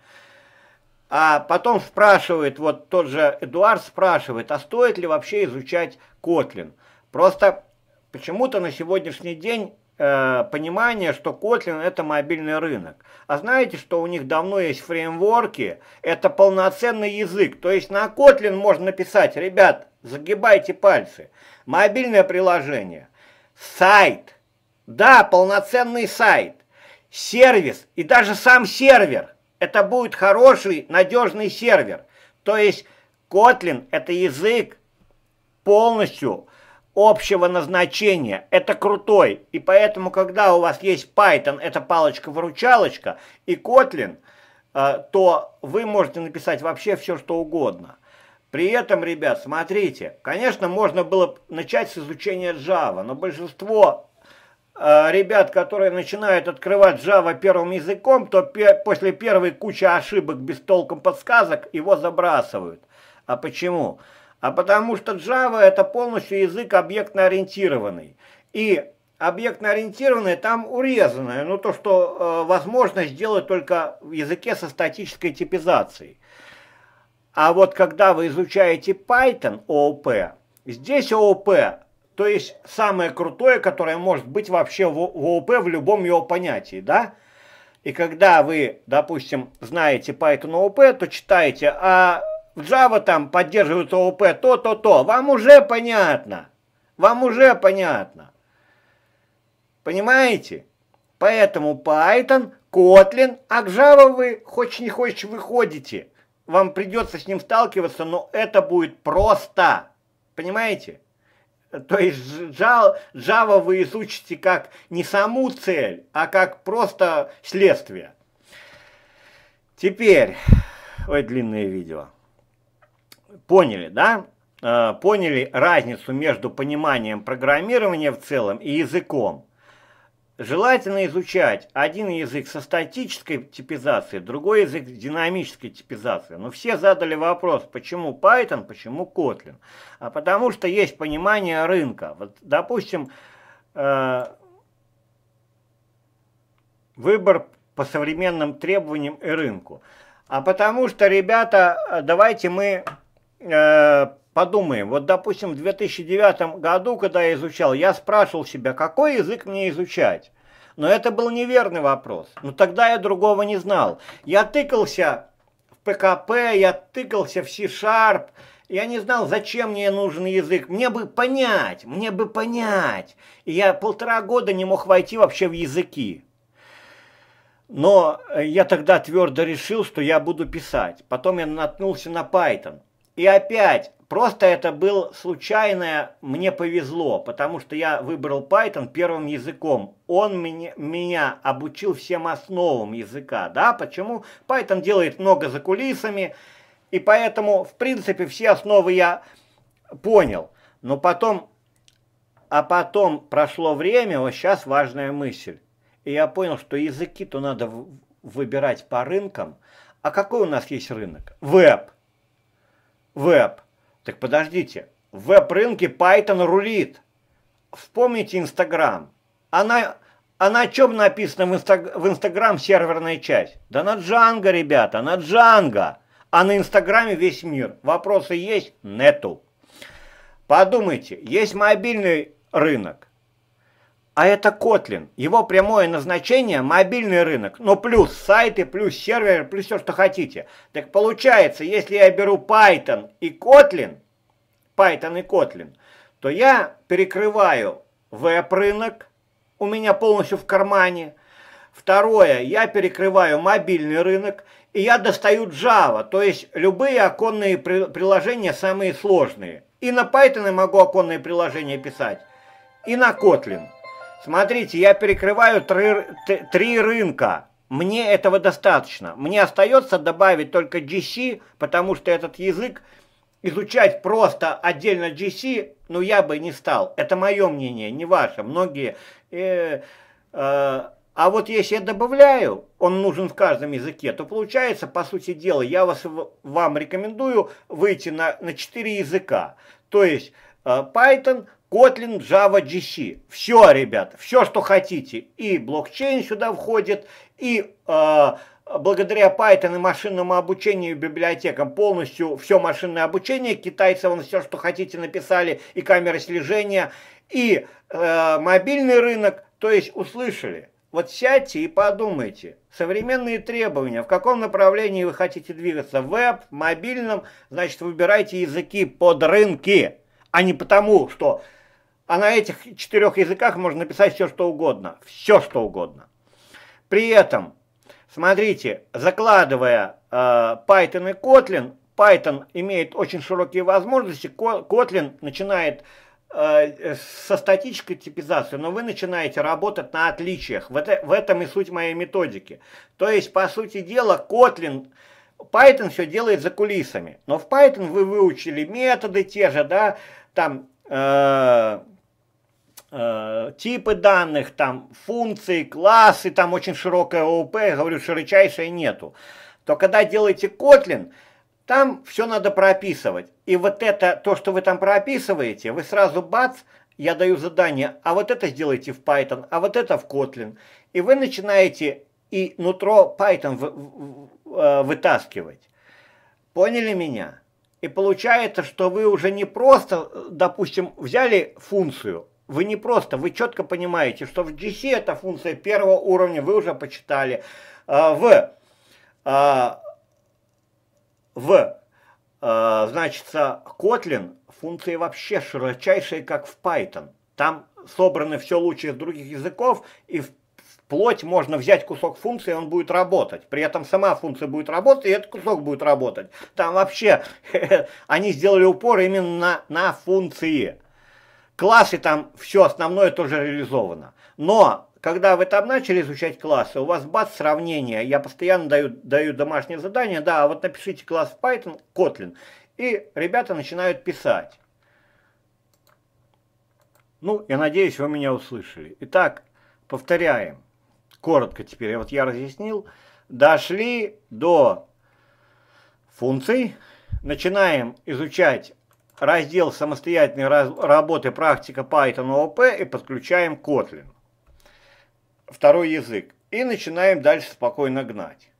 А потом спрашивает, вот тот же Эдуард спрашивает, а стоит ли вообще изучать Kotlin? Просто почему-то на сегодняшний день э, понимание, что Kotlin это мобильный рынок. А знаете, что у них давно есть фреймворки? Это полноценный язык. То есть на Kotlin можно написать, ребят, загибайте пальцы. Мобильное приложение, сайт, да, полноценный сайт, сервис и даже сам сервер. Это будет хороший, надежный сервер. То есть Kotlin это язык полностью общего назначения. Это крутой. И поэтому, когда у вас есть Python, это палочка-выручалочка, и Kotlin, э, то вы можете написать вообще все, что угодно. При этом, ребят, смотрите, конечно, можно было начать с изучения Java, но большинство ребят, которые начинают открывать Java первым языком, то после первой кучи ошибок без толком подсказок его забрасывают. А почему? А потому что Java это полностью язык объектно-ориентированный. И объектно-ориентированное там урезанное, но то, что э, возможно сделать только в языке со статической типизацией. А вот когда вы изучаете Python OOP, здесь OOP, то есть самое крутое, которое может быть вообще в, в OOP в любом его понятии, да? И когда вы, допустим, знаете Python OOP, то читаете, а Java там поддерживает ООП, то, то, то. Вам уже понятно. Вам уже понятно. Понимаете? Поэтому Python, Kotlin, а к Java вы, хочешь не хочешь, выходите. Вам придется с ним сталкиваться, но это будет просто. Понимаете? То есть Java вы изучите как не саму цель, а как просто следствие. Теперь, ой, длинное видео. Поняли, да? Э, поняли разницу между пониманием программирования в целом и языком. Желательно изучать один язык со статической типизацией, другой язык с динамической типизацией. Но все задали вопрос, почему Python, почему Kotlin. А потому что есть понимание рынка. Вот, допустим, э, выбор по современным требованиям и рынку. А потому что, ребята, давайте мы Э, подумаем, вот допустим в 2009 году, когда я изучал, я спрашивал себя, какой язык мне изучать. Но это был неверный вопрос. Но тогда я другого не знал. Я тыкался в ПКП, я тыкался в C-Sharp, я не знал, зачем мне нужен язык. Мне бы понять, мне бы понять. И я полтора года не мог войти вообще в языки. Но я тогда твердо решил, что я буду писать. Потом я наткнулся на Python. И опять, просто это было случайное, мне повезло, потому что я выбрал Python первым языком. Он меня, меня обучил всем основам языка. Да? Почему? Python делает много за кулисами, и поэтому, в принципе, все основы я понял. Но потом, а потом прошло время, вот сейчас важная мысль. И я понял, что языки-то надо выбирать по рынкам. А какой у нас есть рынок? Веб. Веб. Так подождите, в веб-рынке Python рулит. Вспомните Инстаграм. Она, а на чем написано в, инстаг, в Инстаграм серверная часть? Да на Джанго, ребята, на Джанго. А на Инстаграме весь мир. Вопросы есть? Нету. Подумайте, есть мобильный рынок. А это Kotlin. Его прямое назначение – мобильный рынок. Но плюс сайты, плюс серверы, плюс все, что хотите. Так получается, если я беру Python и Kotlin, Python и Kotlin, то я перекрываю веб-рынок, у меня полностью в кармане. Второе, я перекрываю мобильный рынок – и я достаю Java, то есть любые оконные приложения самые сложные. И на Python я могу оконные приложения писать, и на Kotlin. Смотрите, я перекрываю три, три рынка. Мне этого достаточно. Мне остается добавить только GC, потому что этот язык изучать просто отдельно GC, ну я бы не стал. Это мое мнение, не ваше. Многие э, э, а вот если я добавляю, он нужен в каждом языке, то получается, по сути дела, я вас, вам рекомендую выйти на, на 4 языка. То есть э, Python, Kotlin, Java, GC. Все, ребят, все, что хотите. И блокчейн сюда входит, и э, благодаря Python и машинному обучению и библиотекам полностью все машинное обучение. Китайцы вон все, что хотите, написали, и камеры слежения, и э, мобильный рынок. То есть услышали. Вот сядьте и подумайте, современные требования, в каком направлении вы хотите двигаться, веб, мобильном, значит выбирайте языки под рынки, а не потому, что а на этих четырех языках можно написать все, что угодно, все, что угодно. При этом, смотрите, закладывая э, Python и Kotlin, Python имеет очень широкие возможности, Kotlin начинает Э, со статической типизацией, но вы начинаете работать на отличиях. В, это, в этом и суть моей методики. То есть, по сути дела, Kotlin, Python все делает за кулисами. Но в Python вы выучили методы те же, да, там э, э, типы данных, там функции, классы, там очень широкая ООП, я говорю, широчайшей нету. То когда делаете Kotlin, там все надо прописывать. И вот это, то, что вы там прописываете, вы сразу бац, я даю задание, а вот это сделайте в Python, а вот это в Kotlin. И вы начинаете и нутро Python в, в, э, вытаскивать. Поняли меня? И получается, что вы уже не просто, допустим, взяли функцию, вы не просто, вы четко понимаете, что в GC это функция первого уровня, вы уже почитали. Э, в э, в, э, значит, Kotlin функции вообще широчайшие, как в Python. Там собраны все лучшее из других языков, и вплоть можно взять кусок функции, он будет работать. При этом сама функция будет работать, и этот кусок будет работать. Там вообще они сделали упор именно на, на функции. Классы там все основное тоже реализовано. Но когда вы там начали изучать классы, у вас бац сравнение, я постоянно даю, даю домашнее задание, да, вот напишите класс Python, Kotlin, и ребята начинают писать. Ну, я надеюсь, вы меня услышали. Итак, повторяем. Коротко теперь, вот я разъяснил. Дошли до функций, начинаем изучать раздел самостоятельной работы практика Python OOP и подключаем Kotlin второй язык. И начинаем дальше спокойно гнать.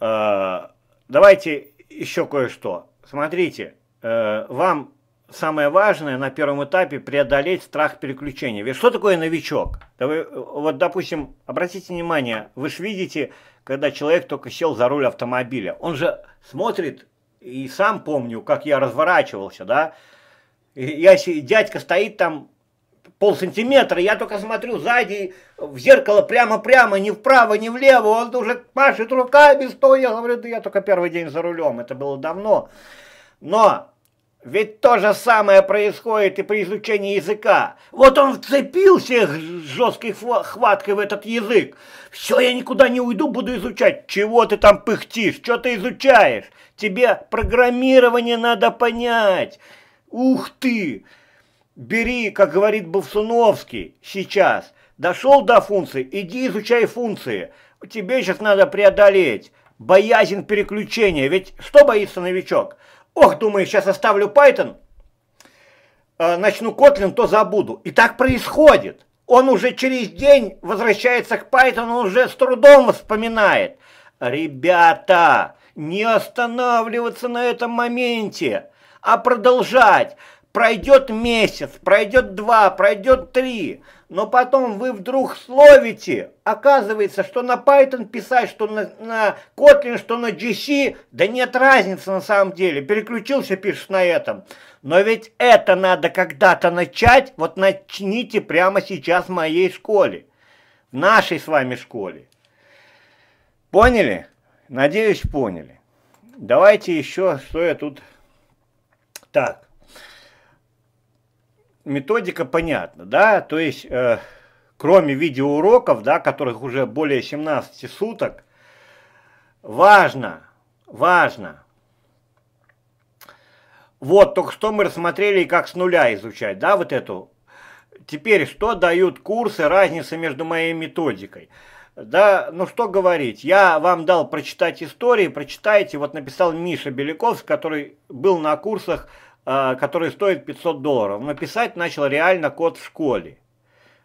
А, давайте еще кое-что. Смотрите, э, вам самое важное на первом этапе преодолеть страх переключения. Ведь что такое новичок? Да вы, вот, допустим, обратите внимание, вы же видите, когда человек только сел за руль автомобиля, он же смотрит, и сам помню, как я разворачивался, да, я, дядька стоит там пол сантиметра, я только смотрю сзади в зеркало прямо-прямо, ни вправо, ни влево, он уже машет руками, стоя, я говорю, да я только первый день за рулем, это было давно. Но ведь то же самое происходит и при изучении языка. Вот он вцепился жесткой хваткой в этот язык. Все, я никуда не уйду, буду изучать. Чего ты там пыхтишь? Что ты изучаешь? Тебе программирование надо понять. Ух ты! Бери, как говорит Бовсуновский сейчас. Дошел до функции, иди изучай функции. Тебе сейчас надо преодолеть боязнь переключения. Ведь что боится новичок? Ох, думаю, сейчас оставлю Python, э, начну Kotlin, то забуду. И так происходит. Он уже через день возвращается к Python, он уже с трудом вспоминает. Ребята, не останавливаться на этом моменте, а продолжать. Пройдет месяц, пройдет два, пройдет три, но потом вы вдруг словите, оказывается, что на Python писать, что на, на Kotlin, что на GC, да нет разницы на самом деле, переключился, пишешь на этом. Но ведь это надо когда-то начать, вот начните прямо сейчас в моей школе, в нашей с вами школе. Поняли? Надеюсь, поняли. Давайте еще, что я тут... Так методика понятна, да, то есть э, кроме видеоуроков, да, которых уже более 17 суток, важно, важно, вот, только что мы рассмотрели, как с нуля изучать, да, вот эту. Теперь, что дают курсы, разница между моей методикой? Да, ну что говорить, я вам дал прочитать истории, прочитайте, вот написал Миша Беляков, который был на курсах который стоит 500 долларов, но писать начал реально код в школе.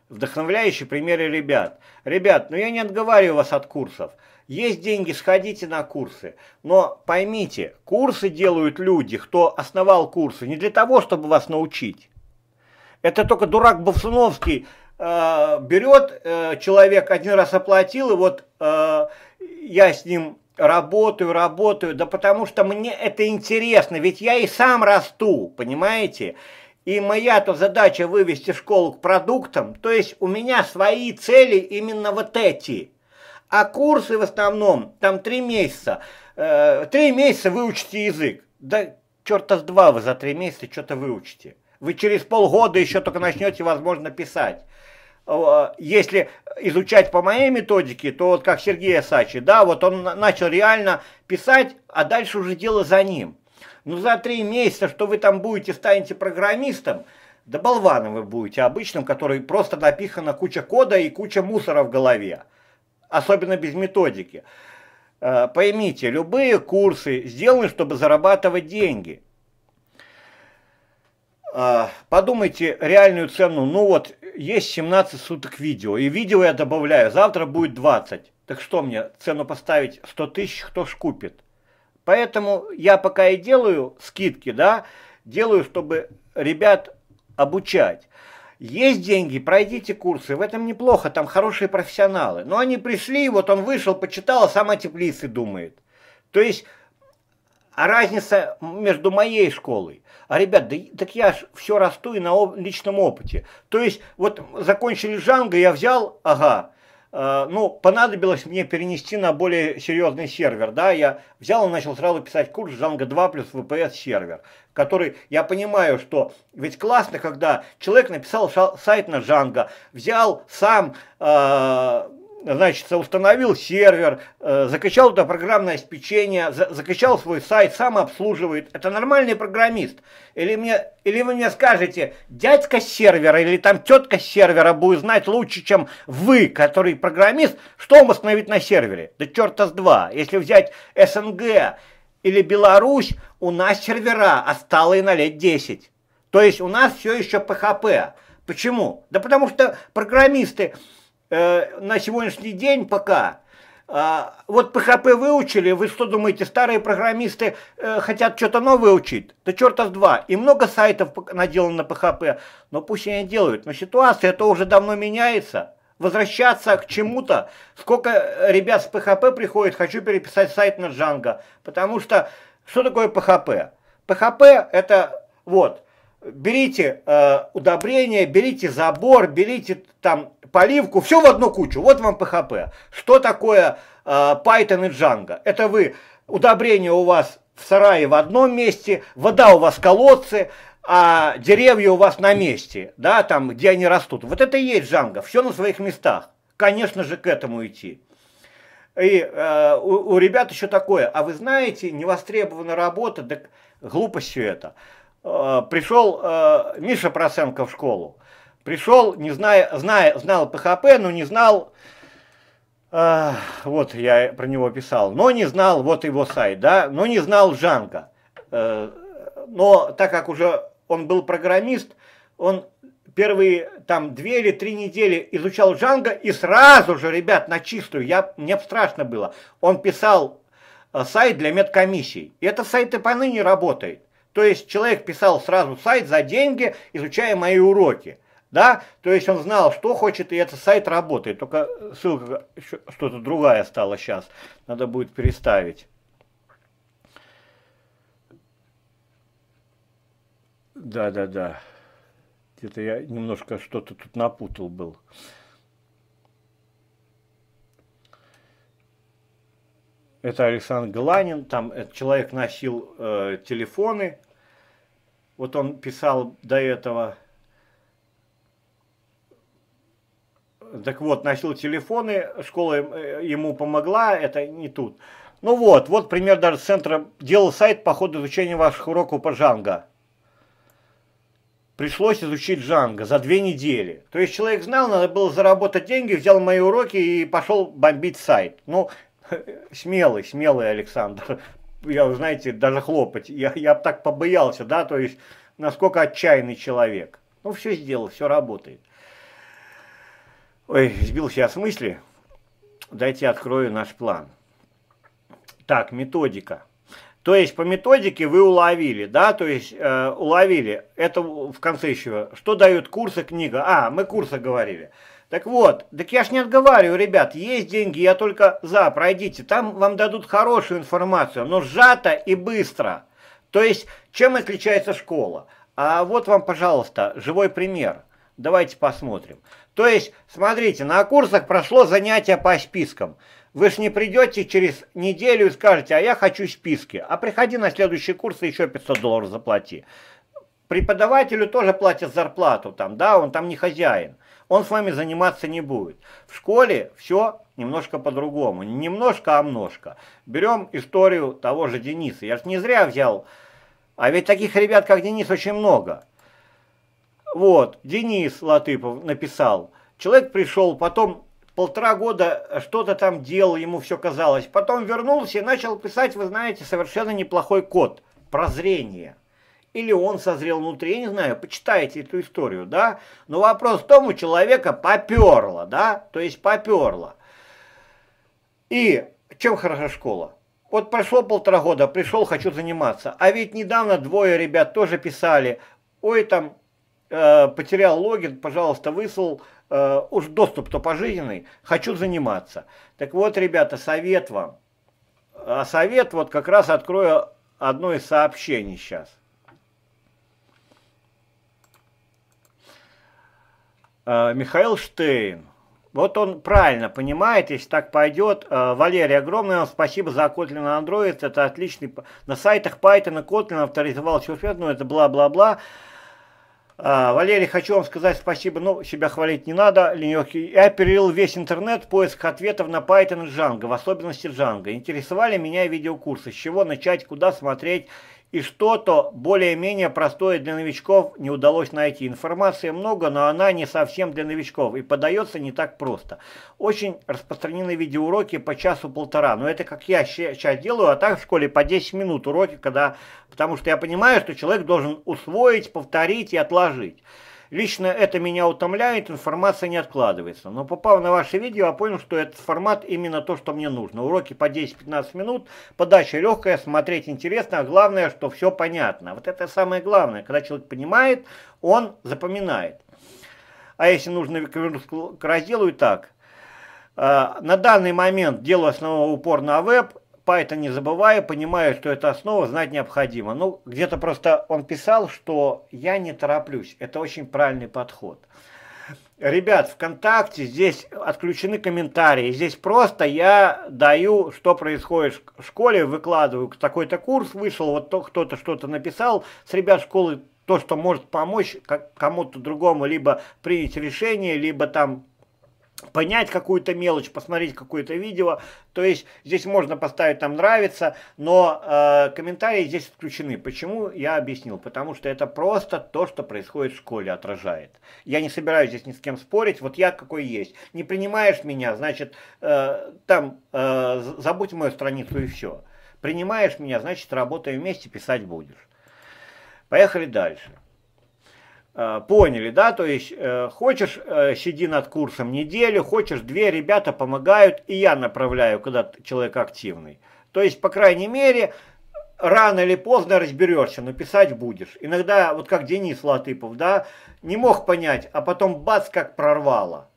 Вдохновляющие примеры ребят. Ребят, ну я не отговариваю вас от курсов. Есть деньги, сходите на курсы. Но поймите, курсы делают люди, кто основал курсы, не для того, чтобы вас научить. Это только дурак Бовсуновский э, берет э, человек, один раз оплатил, и вот э, я с ним работаю, работаю, да потому что мне это интересно, ведь я и сам расту, понимаете? И моя-то задача вывести школу к продуктам, то есть у меня свои цели именно вот эти. А курсы в основном, там три месяца, э, три месяца выучите язык. Да черта с два вы за три месяца что-то выучите. Вы через полгода еще только начнете, возможно, писать. Э, если изучать по моей методике, то вот как Сергей Асачи, да, вот он начал реально писать, а дальше уже дело за ним. Ну за три месяца, что вы там будете, станете программистом, да болваном вы будете обычным, который просто напихана куча кода и куча мусора в голове. Особенно без методики. Э, поймите, любые курсы сделаны, чтобы зарабатывать деньги. Э, подумайте реальную цену. Ну вот, есть 17 суток видео, и видео я добавляю, завтра будет 20. Так что мне, цену поставить 100 тысяч, кто ж купит? Поэтому я пока и делаю скидки, да, делаю, чтобы ребят обучать. Есть деньги, пройдите курсы, в этом неплохо, там хорошие профессионалы. Но они пришли, вот он вышел, почитал, а сам о теплице думает. То есть а разница между моей школой, а ребят, да, так я ж все расту и на личном опыте. То есть, вот закончили Джанго, я взял, ага, э, ну, понадобилось мне перенести на более серьезный сервер, да, я взял и начал сразу писать курс Django 2 плюс VPS сервер, который, я понимаю, что ведь классно, когда человек написал сайт на Django, взял сам э, значит, установил сервер, э, закачал туда программное обеспечение, закачал свой сайт, сам обслуживает. Это нормальный программист. Или, мне, или вы мне скажете, дядька сервера или там тетка сервера будет знать лучше, чем вы, который программист, что вам установить на сервере? Да черта с два. Если взять СНГ или Беларусь, у нас сервера осталые на лет 10. То есть у нас все еще PHP. Почему? Да потому что программисты Э, на сегодняшний день пока А, вот PHP выучили, вы что думаете, старые программисты э, хотят что-то новое учить? Да черта с два. И много сайтов наделано на PHP, но пусть они делают. Но ситуация это уже давно меняется. Возвращаться к чему-то. Сколько ребят с PHP приходит, хочу переписать сайт на Django. Потому что, что такое PHP? PHP это вот, берите э, удобрения, берите забор, берите там поливку, все в одну кучу. Вот вам PHP. Что такое э, Python и Django? Это вы, удобрения у вас в сарае в одном месте, вода у вас в колодце, а деревья у вас на месте, да, там, где они растут. Вот это и есть Django, все на своих местах. Конечно же, к этому идти. И э, у, у ребят еще такое, а вы знаете, невостребованная работа, так глупость это. Э, пришел э, Миша Проценко в школу. Пришел, не зная, зная, знал ПХП, но не знал, э, вот я про него писал, но не знал, вот его сайт, да, но не знал Жанка. Но так как уже он был программист, он первые там две или три недели изучал Джанго и сразу же, ребят, на чистую, я, мне страшно было, он писал сайт для медкомиссий. И этот сайт и поныне работает. То есть человек писал сразу сайт за деньги, изучая мои уроки. Да, то есть он знал, что хочет, и этот сайт работает. Только ссылка что-то другая стала сейчас. Надо будет переставить. Да, да, да. Где-то я немножко что-то тут напутал был. Это Александр Галанин, там этот человек носил э, телефоны, вот он писал до этого. Так вот, носил телефоны, школа э, ему помогла, это не тут. Ну вот, вот пример даже центра. Делал сайт по ходу изучения ваших уроков по Джанго. Пришлось изучить Джанго за две недели. То есть человек знал, надо было заработать деньги, взял мои уроки и пошел бомбить сайт. Ну, смелый, смелый Александр я, знаете, даже хлопать. Я, я так побоялся, да, то есть, насколько отчаянный человек. Ну, все сделал, все работает. Ой, сбился я с мысли. Дайте открою наш план. Так, методика. То есть по методике вы уловили, да, то есть э, уловили. Это в конце еще. Что дают курсы, книга? А, мы курсы говорили. Так вот, так я ж не отговариваю, ребят, есть деньги, я только за, пройдите. Там вам дадут хорошую информацию, но сжато и быстро. То есть, чем отличается школа? А вот вам, пожалуйста, живой пример. Давайте посмотрим. То есть, смотрите, на курсах прошло занятие по спискам. Вы ж не придете через неделю и скажете, а я хочу списки. А приходи на следующий курс и еще 500 долларов заплати. Преподавателю тоже платят зарплату там, да, он там не хозяин он с вами заниматься не будет. В школе все немножко по-другому. Немножко, а множко. Берем историю того же Дениса. Я же не зря взял. А ведь таких ребят, как Денис, очень много. Вот, Денис Латыпов написал. Человек пришел, потом полтора года что-то там делал, ему все казалось. Потом вернулся и начал писать, вы знаете, совершенно неплохой код. Прозрение или он созрел внутри, я не знаю, почитайте эту историю, да, но вопрос в том, у человека поперло, да, то есть поперло. И чем хороша школа? Вот прошло полтора года, пришел, хочу заниматься. А ведь недавно двое ребят тоже писали, ой, там, э, потерял логин, пожалуйста, выслал, э, уж доступ-то пожизненный, хочу заниматься. Так вот, ребята, совет вам. А совет вот как раз открою одно из сообщений сейчас. Михаил Штейн. Вот он правильно понимает, если так пойдет. Э, Валерий, огромное вам спасибо за Kotlin Android. Это отличный. На сайтах Python и Kotlin авторизовал все, ну это бла-бла-бла. А, Валерий, хочу вам сказать спасибо, но себя хвалить не надо, ленёхи. Я перелил весь интернет в ответов на Python и Django, в особенности Django. Интересовали меня видеокурсы, с чего начать, куда смотреть и что-то более-менее простое для новичков не удалось найти. Информации много, но она не совсем для новичков и подается не так просто. Очень распространены видеоуроки по часу-полтора, но это как я сейчас делаю, а так в школе по 10 минут уроки, когда, потому что я понимаю, что человек должен усвоить, повторить и отложить. Лично это меня утомляет, информация не откладывается. Но попав на ваше видео, я понял, что этот формат именно то, что мне нужно. Уроки по 10-15 минут, подача легкая, смотреть интересно, а главное, что все понятно. Вот это самое главное. Когда человек понимает, он запоминает. А если нужно вернуться к разделу, и так. Э, на данный момент делаю основной упор на веб, Python не забываю, понимаю, что это основа, знать необходимо. Ну, где-то просто он писал, что я не тороплюсь. Это очень правильный подход. Ребят, ВКонтакте здесь отключены комментарии. Здесь просто я даю, что происходит в школе, выкладываю. Такой-то курс вышел, вот кто-то что-то написал. С ребят школы то, что может помочь кому-то другому, либо принять решение, либо там понять какую-то мелочь, посмотреть какое-то видео. То есть здесь можно поставить там нравится, но э, комментарии здесь отключены. Почему? Я объяснил. Потому что это просто то, что происходит в школе, отражает. Я не собираюсь здесь ни с кем спорить, вот я какой есть. Не принимаешь меня, значит, э, там э, забудь мою страницу и все. Принимаешь меня, значит, работаем вместе, писать будешь. Поехали дальше. Э, поняли, да, то есть э, хочешь э, сиди над курсом неделю, хочешь две, ребята помогают, и я направляю, когда человек активный. То есть, по крайней мере, рано или поздно разберешься, но писать будешь. Иногда, вот как Денис Латыпов, да, не мог понять, а потом бац, как прорвало.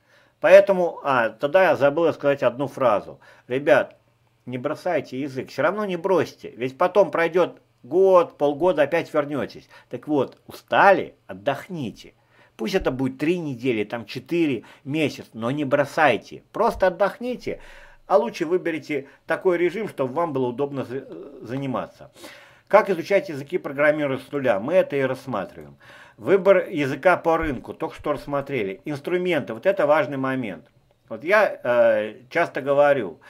Поэтому, а, тогда я забыл сказать одну фразу. Ребят, не бросайте язык, все равно не бросьте, ведь потом пройдет Год, полгода опять вернетесь. Так вот, устали, отдохните. Пусть это будет три недели, там четыре, месяц, но не бросайте. Просто отдохните, а лучше выберите такой режим, чтобы вам было удобно заниматься. Как изучать языки программирования с нуля? Мы это и рассматриваем. Выбор языка по рынку, только что рассмотрели. Инструменты, вот это важный момент. Вот я э, часто говорю,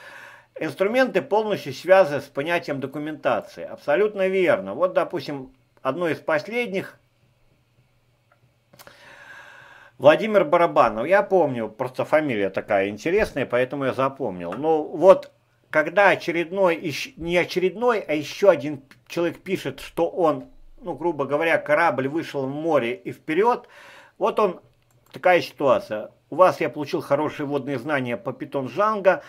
Инструменты полностью связаны с понятием документации. Абсолютно верно. Вот, допустим, одно из последних. Владимир Барабанов. Я помню, просто фамилия такая интересная, поэтому я запомнил. Но вот когда очередной, не очередной, а еще один человек пишет, что он, ну, грубо говоря, корабль вышел в море и вперед, вот он, такая ситуация. У вас я получил хорошие водные знания по питон Django, а,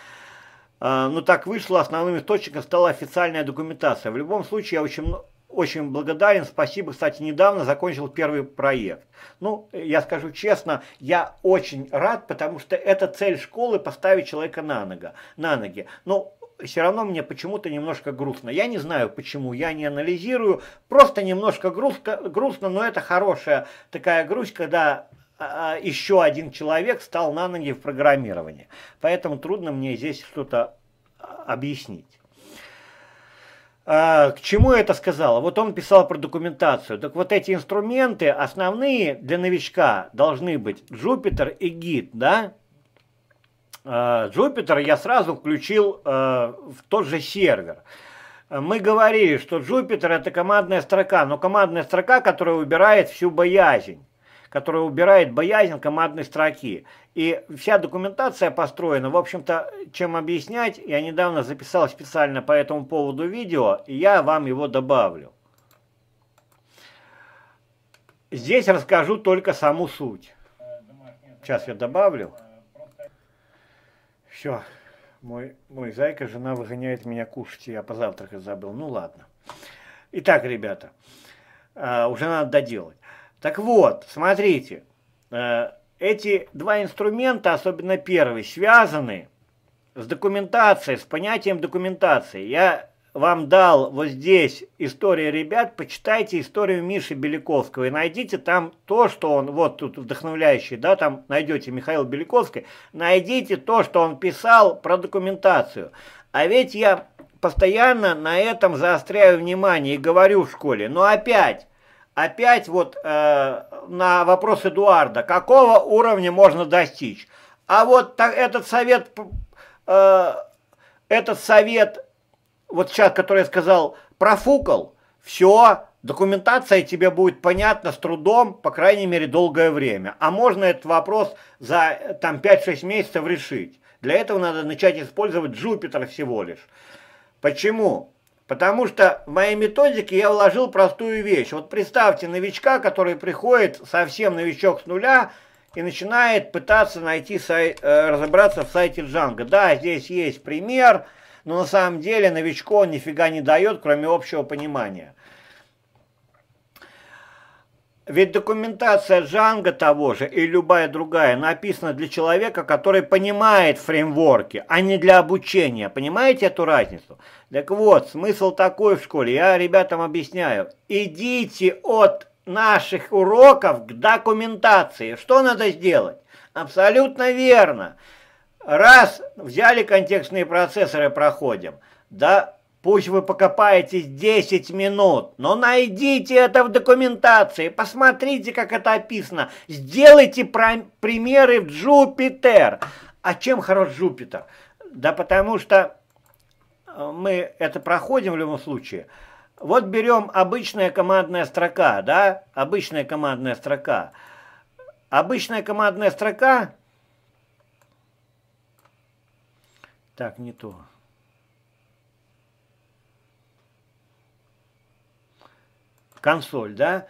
но ну, так вышло, основным источником стала официальная документация. В любом случае, я очень, очень благодарен, спасибо. Кстати, недавно закончил первый проект. Ну, я скажу честно, я очень рад, потому что это цель школы поставить человека на, ногу, на ноги. Но все равно мне почему-то немножко грустно. Я не знаю почему, я не анализирую, просто немножко грустно, грустно но это хорошая такая грусть, когда а, а, еще один человек стал на ноги в программировании. Поэтому трудно мне здесь что-то а, объяснить. К чему я это сказал? Вот он писал про документацию. Так вот эти инструменты основные для новичка должны быть Jupyter и Git, да? Jupyter я сразу включил в тот же сервер. Мы говорили, что Jupyter это командная строка, но командная строка, которая убирает всю боязнь которая убирает боязнь командной строки. И вся документация построена, в общем-то, чем объяснять, я недавно записал специально по этому поводу видео, и я вам его добавлю. Здесь расскажу только саму суть. Сейчас я добавлю. Все, мой, мой зайка, жена выгоняет меня кушать, я позавтракать забыл. Ну ладно. Итак, ребята, а, уже надо доделать. Так вот, смотрите, э, эти два инструмента, особенно первый, связаны с документацией, с понятием документации. Я вам дал вот здесь история ребят, почитайте историю Миши Беляковского и найдите там то, что он, вот тут вдохновляющий, да, там найдете Михаил Беляковский, найдите то, что он писал про документацию. А ведь я постоянно на этом заостряю внимание и говорю в школе, но опять, опять вот э, на вопрос Эдуарда, какого уровня можно достичь. А вот так, этот совет, э, этот совет, вот сейчас, который я сказал, профукал, все, документация тебе будет понятна с трудом, по крайней мере, долгое время. А можно этот вопрос за там 5-6 месяцев решить. Для этого надо начать использовать Jupyter всего лишь. Почему? Потому что в моей методике я вложил простую вещь. Вот представьте новичка, который приходит, совсем новичок с нуля, и начинает пытаться найти сайт, э, разобраться в сайте Django. Да, здесь есть пример, но на самом деле новичку он нифига не дает, кроме общего понимания. Ведь документация Django того же и любая другая написана для человека, который понимает фреймворки, а не для обучения. Понимаете эту разницу? Так вот, смысл такой в школе, я ребятам объясняю. Идите от наших уроков к документации. Что надо сделать? Абсолютно верно. Раз взяли контекстные процессоры, проходим. Да, Пусть вы покопаетесь 10 минут, но найдите это в документации, посмотрите, как это описано. Сделайте примеры в Jupyter. А чем хорош Jupyter? Да потому что э, мы это проходим в любом случае. Вот берем обычная командная строка, да, обычная командная строка. Обычная командная строка... Так, не то. Консоль, да?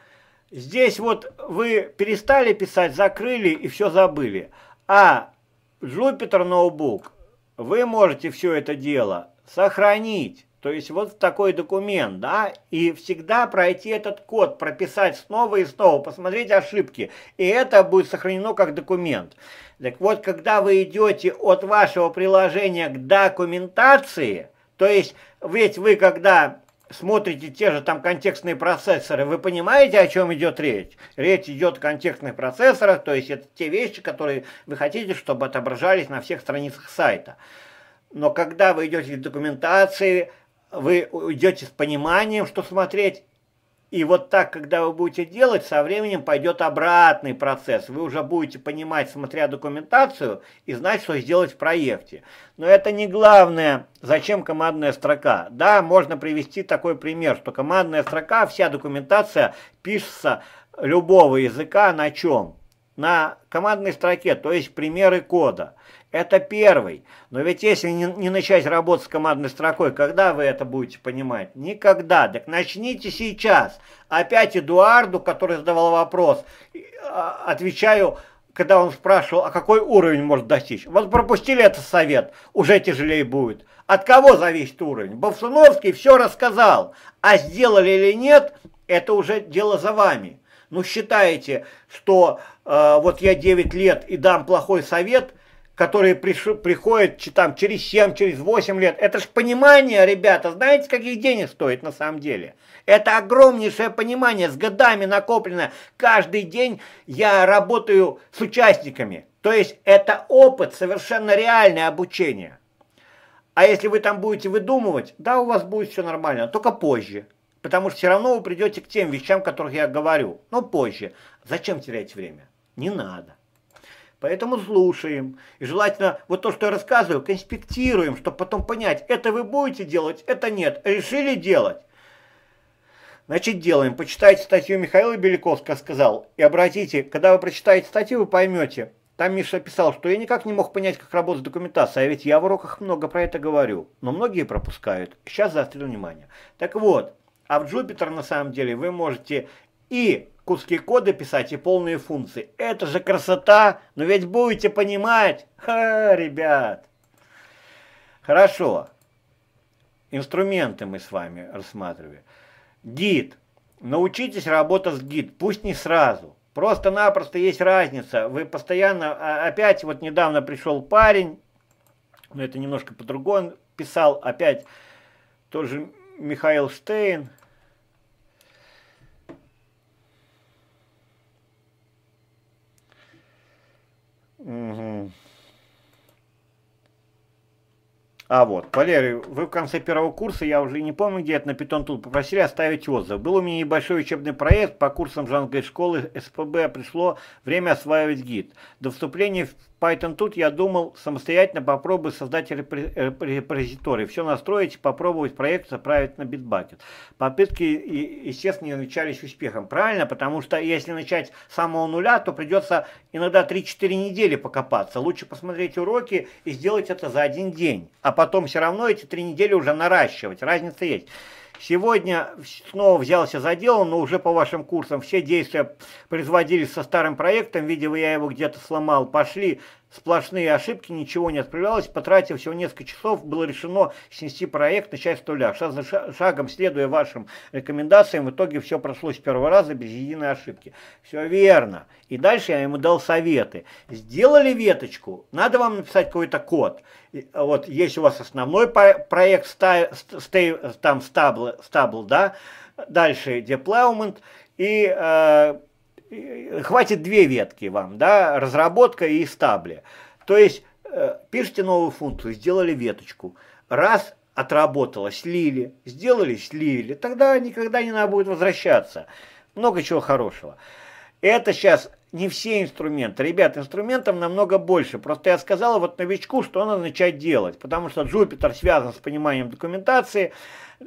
Здесь вот вы перестали писать, закрыли и все забыли. А Jupyter ноутбук вы можете все это дело сохранить. То есть вот такой документ, да, и всегда пройти этот код, прописать снова и снова, посмотреть ошибки, и это будет сохранено как документ. Так вот, когда вы идете от вашего приложения к документации, то есть ведь вы когда смотрите те же там контекстные процессоры, вы понимаете, о чем идет речь? Речь идет о контекстных процессорах, то есть это те вещи, которые вы хотите, чтобы отображались на всех страницах сайта. Но когда вы идете к документации, вы идете с пониманием, что смотреть, и вот так, когда вы будете делать, со временем пойдет обратный процесс. Вы уже будете понимать, смотря документацию, и знать, что сделать в проекте. Но это не главное, зачем командная строка. Да, можно привести такой пример, что командная строка, вся документация пишется любого языка на чем? На командной строке, то есть примеры кода. Это первый. Но ведь если не, не начать работать с командной строкой, когда вы это будете понимать? Никогда. Так начните сейчас. Опять Эдуарду, который задавал вопрос, а, отвечаю, когда он спрашивал, а какой уровень может достичь. Вот пропустили этот совет, уже тяжелее будет. От кого зависит уровень? Бовсуновский все рассказал. А сделали или нет, это уже дело за вами. Ну считаете, что э, вот я 9 лет и дам плохой совет – которые приш... приходят там, через 7, через 8 лет. Это же понимание, ребята, знаете, каких денег стоит на самом деле? Это огромнейшее понимание, с годами накопленное. Каждый день я работаю с участниками. То есть это опыт, совершенно реальное обучение. А если вы там будете выдумывать, да, у вас будет все нормально, только позже. Потому что все равно вы придете к тем вещам, о которых я говорю. Но позже. Зачем терять время? Не надо. Поэтому слушаем. И желательно вот то, что я рассказываю, конспектируем, чтобы потом понять, это вы будете делать, это нет. Решили делать. Значит, делаем. Почитайте статью Михаила Беляковского, сказал. И обратите, когда вы прочитаете статью, вы поймете. Там Миша писал, что я никак не мог понять, как работает документация, а ведь я в уроках много про это говорю. Но многие пропускают. Сейчас заострил внимание. Так вот, а в Jupyter на самом деле вы можете и куски кода писать и полные функции. Это же красота, но ведь будете понимать. Ха, ребят. Хорошо. Инструменты мы с вами рассматриваем. Гид. Научитесь работать с гид, пусть не сразу. Просто-напросто есть разница. Вы постоянно, а, опять вот недавно пришел парень, но это немножко по-другому писал, опять тоже Михаил Штейн, Mm-hmm. А вот, Валерий, вы в конце первого курса, я уже не помню, где это на Python Tool, попросили оставить отзыв. Был у меня небольшой учебный проект по курсам жанской школы СПБ, пришло время осваивать гид. До вступления в Python тут я думал самостоятельно попробовать создать репозиторий, все настроить, попробовать проект заправить на Bitbucket. Попытки, естественно, не начались успехом. Правильно? Потому что если начать с самого нуля, то придется иногда 3-4 недели покопаться. Лучше посмотреть уроки и сделать это за один день. А потом все равно эти три недели уже наращивать. Разница есть. Сегодня снова взялся за дело, но уже по вашим курсам все действия производились со старым проектом. Видимо, я его где-то сломал. Пошли сплошные ошибки, ничего не отправлялось. Потратив всего несколько часов, было решено снести проект, начать с нуля. Шаг за шагом, следуя вашим рекомендациям, в итоге все прошло с первого раза без единой ошибки. Все верно. И дальше я ему дал советы. Сделали веточку, надо вам написать какой-то код. Вот есть у вас основной проект, stay, там stable, stable, да, дальше deployment и э, хватит две ветки вам, да, разработка и стабли. То есть э, пишите новую функцию, сделали веточку. Раз отработало, слили, сделали, слили, тогда никогда не надо будет возвращаться. Много чего хорошего. Это сейчас не все инструменты. Ребят, инструментов намного больше. Просто я сказал вот новичку, что надо начать делать. Потому что Jupyter связан с пониманием документации.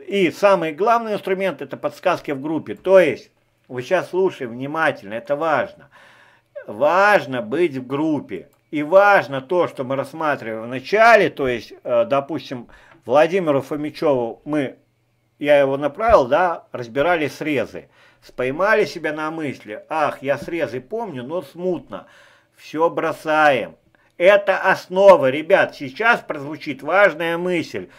И самый главный инструмент это подсказки в группе. То есть, вы сейчас слушаете внимательно, это важно. Важно быть в группе. И важно то, что мы рассматриваем в начале, то есть, э, допустим, Владимиру Фомичеву мы, я его направил, да, разбирали срезы. Споймали себя на мысли, ах, я срезы помню, но смутно. Все бросаем. Это основа, ребят. Сейчас прозвучит важная мысль.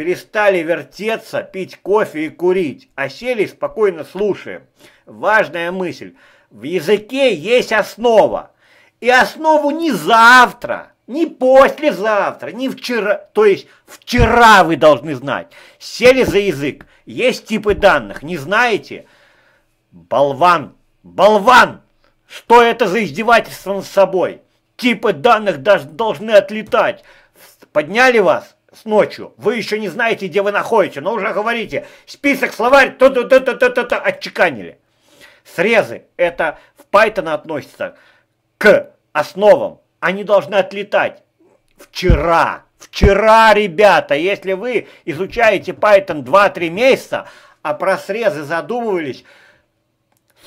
Перестали вертеться, пить кофе и курить, а сели спокойно слушаем. Важная мысль. В языке есть основа. И основу не завтра, не послезавтра, не вчера. То есть вчера вы должны знать. Сели за язык. Есть типы данных. Не знаете? Болван! Болван! Что это за издевательство над собой? Типы данных даже должны отлетать. Подняли вас с ночью. Вы еще не знаете, где вы находитесь, но уже говорите. Список, словарь, то-то-то-то-то-то отчеканили. Срезы, это в Python относится к основам. Они должны отлетать. Вчера, вчера, ребята, если вы изучаете Python 2-3 месяца, а про срезы задумывались,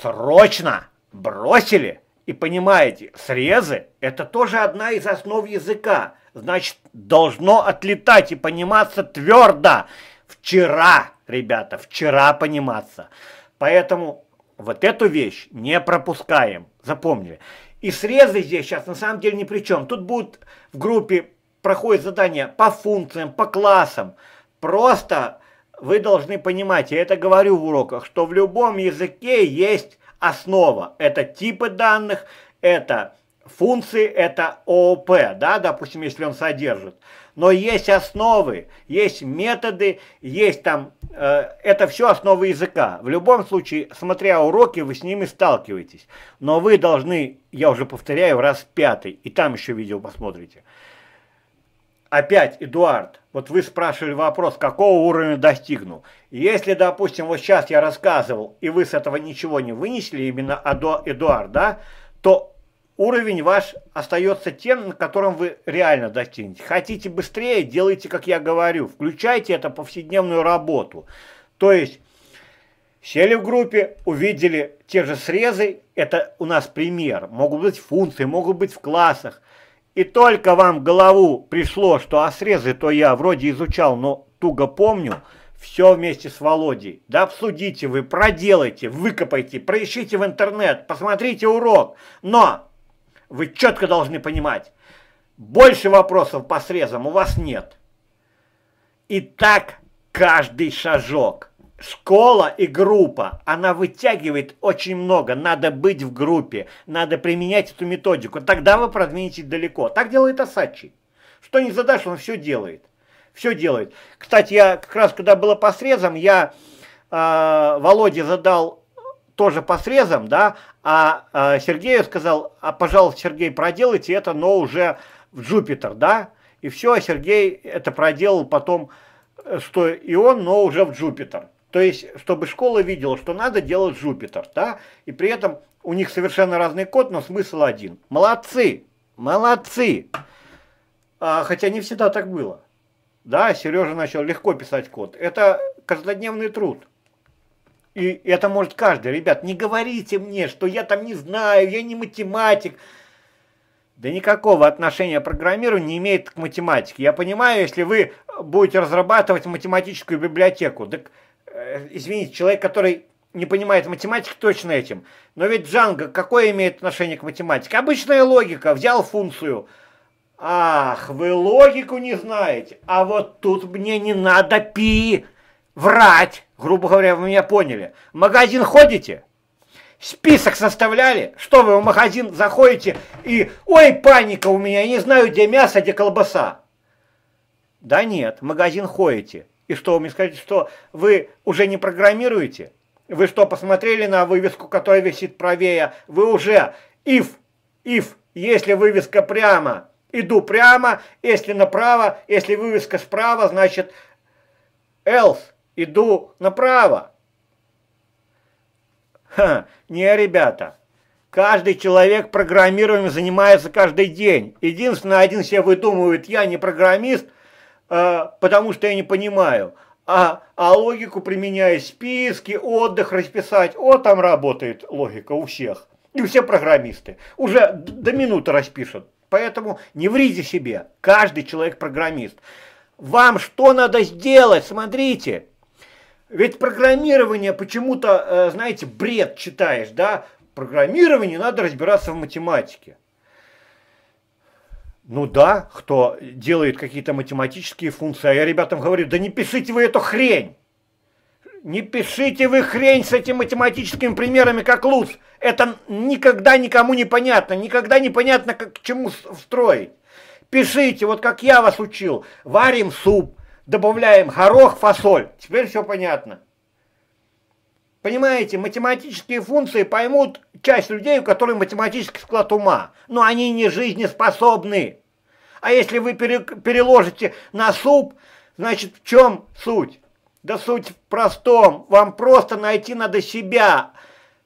срочно бросили. И понимаете, срезы – это тоже одна из основ языка. Значит, должно отлетать и пониматься твердо. Вчера, ребята, вчера пониматься. Поэтому вот эту вещь не пропускаем. Запомнили. И срезы здесь сейчас на самом деле ни при чем. Тут будут в группе проходят задания по функциям, по классам. Просто вы должны понимать, я это говорю в уроках, что в любом языке есть основа. Это типы данных, это функции, это ООП, да, допустим, если он содержит. Но есть основы, есть методы, есть там, э, это все основы языка. В любом случае, смотря уроки, вы с ними сталкиваетесь. Но вы должны, я уже повторяю, раз пятый, и там еще видео посмотрите. Опять, Эдуард, вот вы спрашивали вопрос, какого уровня достигну. Если, допустим, вот сейчас я рассказывал, и вы с этого ничего не вынесли, именно Эдуард, да, то уровень ваш остается тем, на котором вы реально достигнете. Хотите быстрее, делайте, как я говорю, включайте это повседневную работу. То есть, сели в группе, увидели те же срезы, это у нас пример, могут быть функции, могут быть в классах, и только вам в голову пришло, что а срезы то я вроде изучал, но туго помню, все вместе с Володей. Да обсудите вы, проделайте, выкопайте, проищите в интернет, посмотрите урок. Но вы четко должны понимать, больше вопросов по срезам у вас нет. И так каждый шажок школа и группа, она вытягивает очень много. Надо быть в группе, надо применять эту методику. Тогда вы продвинетесь далеко. Так делает Асачи. Что не задашь, он все делает. Все делает. Кстати, я как раз, когда было по срезам, я э, Володе задал тоже по срезам, да, а э, Сергею сказал, а, пожалуйста, Сергей, проделайте это, но уже в Джупитер, да, и все, а Сергей это проделал потом, э, что и он, но уже в Джупитер. То есть, чтобы школа видела, что надо делать Jupyter, да, и при этом у них совершенно разный код, но смысл один. Молодцы, молодцы. А, хотя не всегда так было. Да, Сережа начал легко писать код. Это каждодневный труд. И это может каждый. Ребят, не говорите мне, что я там не знаю, я не математик. Да никакого отношения программирование не имеет к математике. Я понимаю, если вы будете разрабатывать математическую библиотеку. Так, э, извините, человек, который не понимает математики, точно этим. Но ведь Django какое имеет отношение к математике? Обычная логика. Взял функцию. Ах, вы логику не знаете. А вот тут мне не надо пи врать. Грубо говоря, вы меня поняли. В магазин ходите? Список составляли? Что вы в магазин заходите и... Ой, паника у меня, я не знаю, где мясо, где колбаса. Да нет, в магазин ходите. И что, вы мне скажете, что вы уже не программируете? Вы что, посмотрели на вывеску, которая висит правее? Вы уже if, if, если вывеска прямо, иду прямо, если направо, если вывеска справа, значит else, иду направо. Ха, не, ребята. Каждый человек программированием занимается каждый день. Единственное, один себе выдумывает, я не программист, э, потому что я не понимаю. А, а логику применяя списки, отдых расписать. О, там работает логика у всех. И все программисты. Уже до минуты распишут. Поэтому не врите себе. Каждый человек программист. Вам что надо сделать? Смотрите. Ведь программирование почему-то, э, знаете, бред читаешь, да? Программирование надо разбираться в математике. Ну да, кто делает какие-то математические функции, а я ребятам говорю, да не пишите вы эту хрень. Не пишите вы хрень с этими математическими примерами, как луз. Это никогда никому не понятно, никогда не понятно, как, к чему строить. Пишите, вот как я вас учил, варим суп, добавляем горох, фасоль. Теперь все понятно. Понимаете, математические функции поймут часть людей, у которых математический склад ума. Но они не жизнеспособны. А если вы переложите на суп, значит в чем суть? Да суть в простом. Вам просто найти надо себя.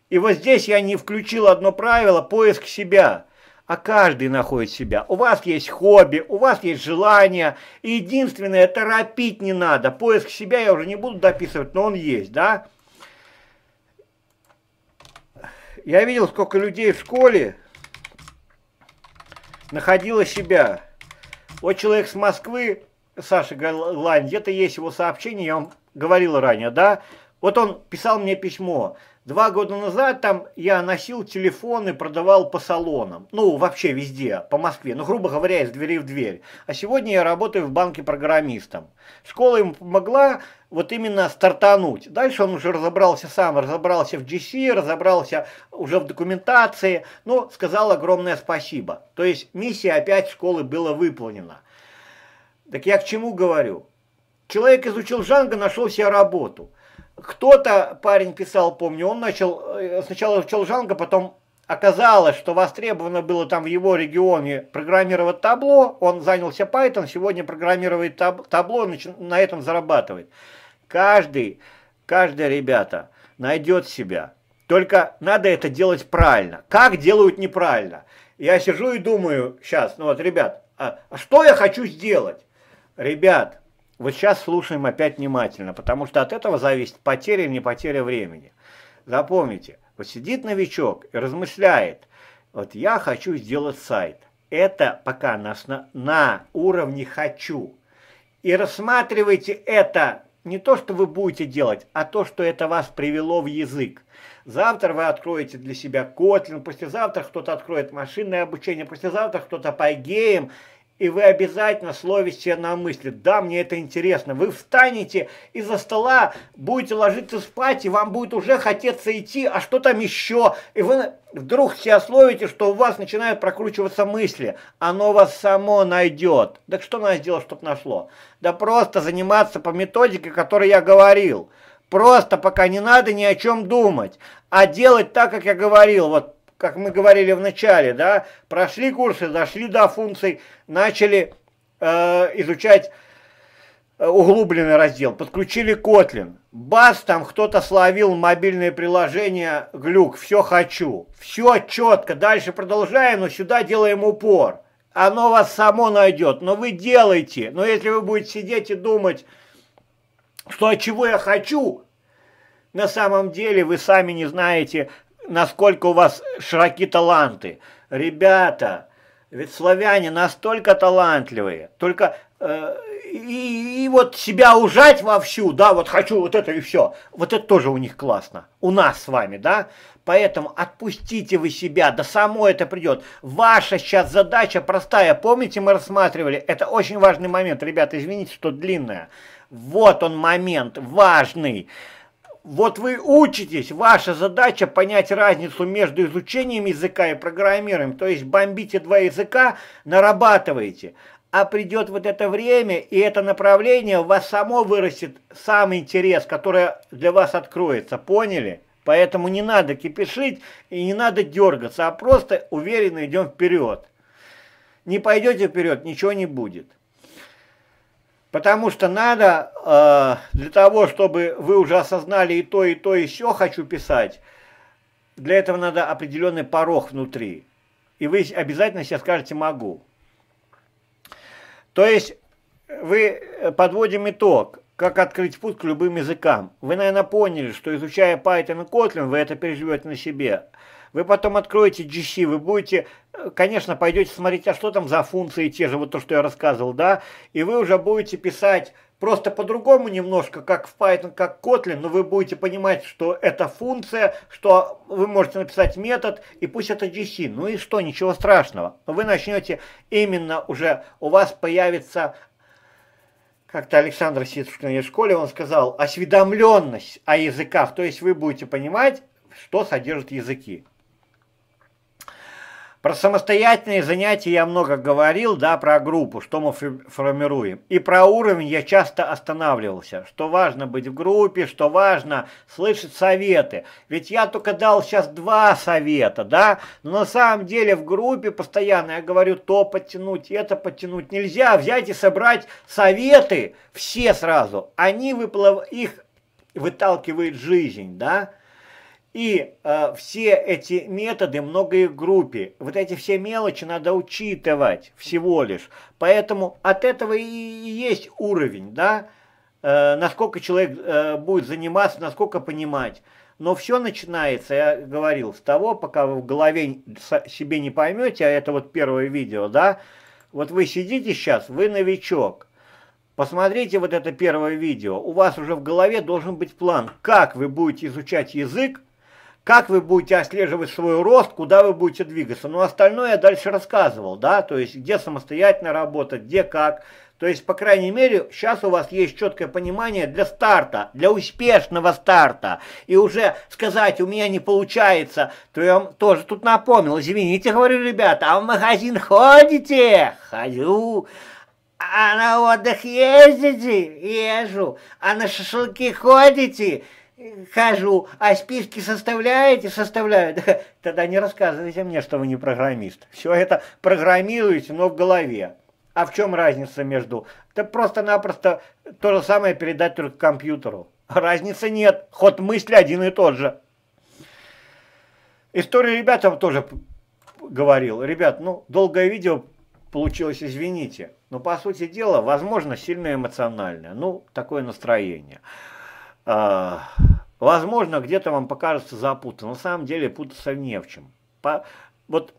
И вот здесь я не включил одно правило – поиск себя а каждый находит себя. У вас есть хобби, у вас есть желание. И единственное, торопить не надо. Поиск себя я уже не буду дописывать, но он есть, да? Я видел, сколько людей в школе находило себя. Вот человек с Москвы, Саша Галань, где-то есть его сообщение, я вам говорил ранее, да? Вот он писал мне письмо. Два года назад там я носил телефон и продавал по салонам. Ну, вообще везде, по Москве. Ну, грубо говоря, из двери в дверь. А сегодня я работаю в банке программистом. Школа ему помогла вот именно стартануть. Дальше он уже разобрался сам, разобрался в GC, разобрался уже в документации. Но сказал огромное спасибо. То есть миссия опять школы была выполнена. Так я к чему говорю? Человек изучил Джанго, нашел себе работу. Кто-то, парень писал, помню, он начал, э, сначала учил Джанго, потом оказалось, что востребовано было там в его регионе программировать табло, он занялся Python, сегодня программирует таб табло, на этом зарабатывает. Каждый, каждый, ребята, найдет себя. Только надо это делать правильно. Как делают неправильно? Я сижу и думаю сейчас, ну вот, ребят, а, а что я хочу сделать? Ребят, вот сейчас слушаем опять внимательно, потому что от этого зависит потеря или не потеря времени. Запомните, вот сидит новичок и размышляет, вот я хочу сделать сайт. Это пока на, на уровне «хочу». И рассматривайте это не то, что вы будете делать, а то, что это вас привело в язык. Завтра вы откроете для себя Kotlin, послезавтра кто-то откроет машинное обучение, послезавтра кто-то Pygame, и вы обязательно словите на мысли, да, мне это интересно. Вы встанете из-за стола, будете ложиться спать, и вам будет уже хотеться идти, а что там еще? И вы вдруг себя словите, что у вас начинают прокручиваться мысли. Оно вас само найдет. Так что надо сделать, чтобы нашло? Да просто заниматься по методике, о которой я говорил. Просто пока не надо ни о чем думать, а делать так, как я говорил. Вот как мы говорили в начале, да, прошли курсы, дошли до функций, начали э, изучать э, углубленный раздел, подключили Kotlin. Бас, там кто-то словил мобильное приложение, глюк, все хочу. Все четко, дальше продолжаем, но сюда делаем упор. Оно вас само найдет, но вы делаете. Но если вы будете сидеть и думать, что от чего я хочу, на самом деле вы сами не знаете, насколько у вас широки таланты. Ребята, Ведь славяне настолько талантливые, только э, и, и вот себя ужать вовсю, да, вот хочу вот это и все. Вот это тоже у них классно. У нас с вами, да. Поэтому отпустите вы себя, да само это придет. Ваша сейчас задача простая. Помните, мы рассматривали, это очень важный момент. Ребята, извините, что длинная. Вот он момент, важный. Вот вы учитесь, ваша задача понять разницу между изучением языка и программированием. То есть бомбите два языка, нарабатываете. А придет вот это время, и это направление у вас само вырастет сам интерес, который для вас откроется. Поняли? Поэтому не надо кипишить и не надо дергаться, а просто уверенно идем вперед. Не пойдете вперед, ничего не будет. Потому что надо э, для того, чтобы вы уже осознали и то, и то, и все хочу писать, для этого надо определенный порог внутри. И вы обязательно себе скажете «могу». То есть вы подводим итог как открыть путь к любым языкам. Вы, наверное, поняли, что изучая Python и Kotlin, вы это переживете на себе. Вы потом откроете GC, вы будете, конечно, пойдете смотреть, а что там за функции, те же, вот то, что я рассказывал, да, и вы уже будете писать просто по-другому немножко, как в Python, как Kotlin, но вы будете понимать, что это функция, что вы можете написать метод, и пусть это GC. Ну и что, ничего страшного. Вы начнете именно уже, у вас появится как-то Александр сидит в школе, он сказал, осведомленность о языках, то есть вы будете понимать, что содержат языки. Про самостоятельные занятия я много говорил, да, про группу, что мы формируем. И про уровень я часто останавливался, что важно быть в группе, что важно слышать советы. Ведь я только дал сейчас два совета, да, но на самом деле в группе постоянно я говорю то подтянуть, это подтянуть. Нельзя взять и собрать советы все сразу. Они выплыв... их выталкивает жизнь, да, и э, все эти методы многое группе, вот эти все мелочи надо учитывать всего лишь. Поэтому от этого и есть уровень, да, э, насколько человек э, будет заниматься, насколько понимать. Но все начинается, я говорил, с того, пока вы в голове себе не поймете, а это вот первое видео, да, вот вы сидите сейчас, вы новичок, Посмотрите вот это первое видео. У вас уже в голове должен быть план, как вы будете изучать язык, как вы будете отслеживать свой рост, куда вы будете двигаться. Но остальное я дальше рассказывал, да, то есть где самостоятельно работать, где как. То есть, по крайней мере, сейчас у вас есть четкое понимание для старта, для успешного старта. И уже сказать, у меня не получается, то я вам тоже тут напомнил. Извините, говорю, ребята, а в магазин ходите? Хожу. А на отдых ездите? Езжу. А на шашлыки ходите? Хожу, а списки составляете? Составляю. Тогда не рассказывайте мне, что вы не программист. Все это программируете, но в голове. А в чем разница между... Это просто-напросто то же самое передать только компьютеру. Разницы нет. Ход мысли один и тот же. Историю ребятам тоже говорил. Ребят, ну, долгое видео получилось, извините. Но, по сути дела, возможно, сильно эмоциональное. Ну, такое настроение. А, возможно, где-то вам покажется запутанно. На самом деле путаться не в чем. По, вот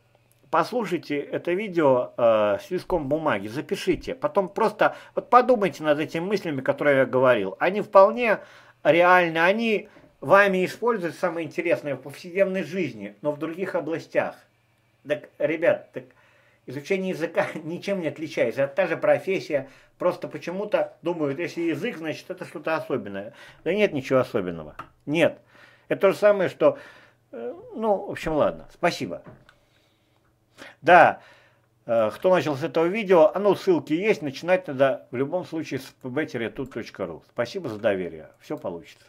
послушайте это видео э, с листком бумаги, запишите. Потом просто вот подумайте над этими мыслями, которые я говорил. Они вполне реальны, они вами используют самое интересное в повседневной жизни, но в других областях. Так, ребят, так изучение языка ничем не отличается. Это та же профессия, просто почему-то думают, если язык, значит это что-то особенное. Да нет ничего особенного. Нет. Это то же самое, что... Э, ну, в общем, ладно. Спасибо. Да, э, кто начал с этого видео, оно ссылки есть, начинать надо в любом случае с pbteretut.ru. Спасибо за доверие. Все получится.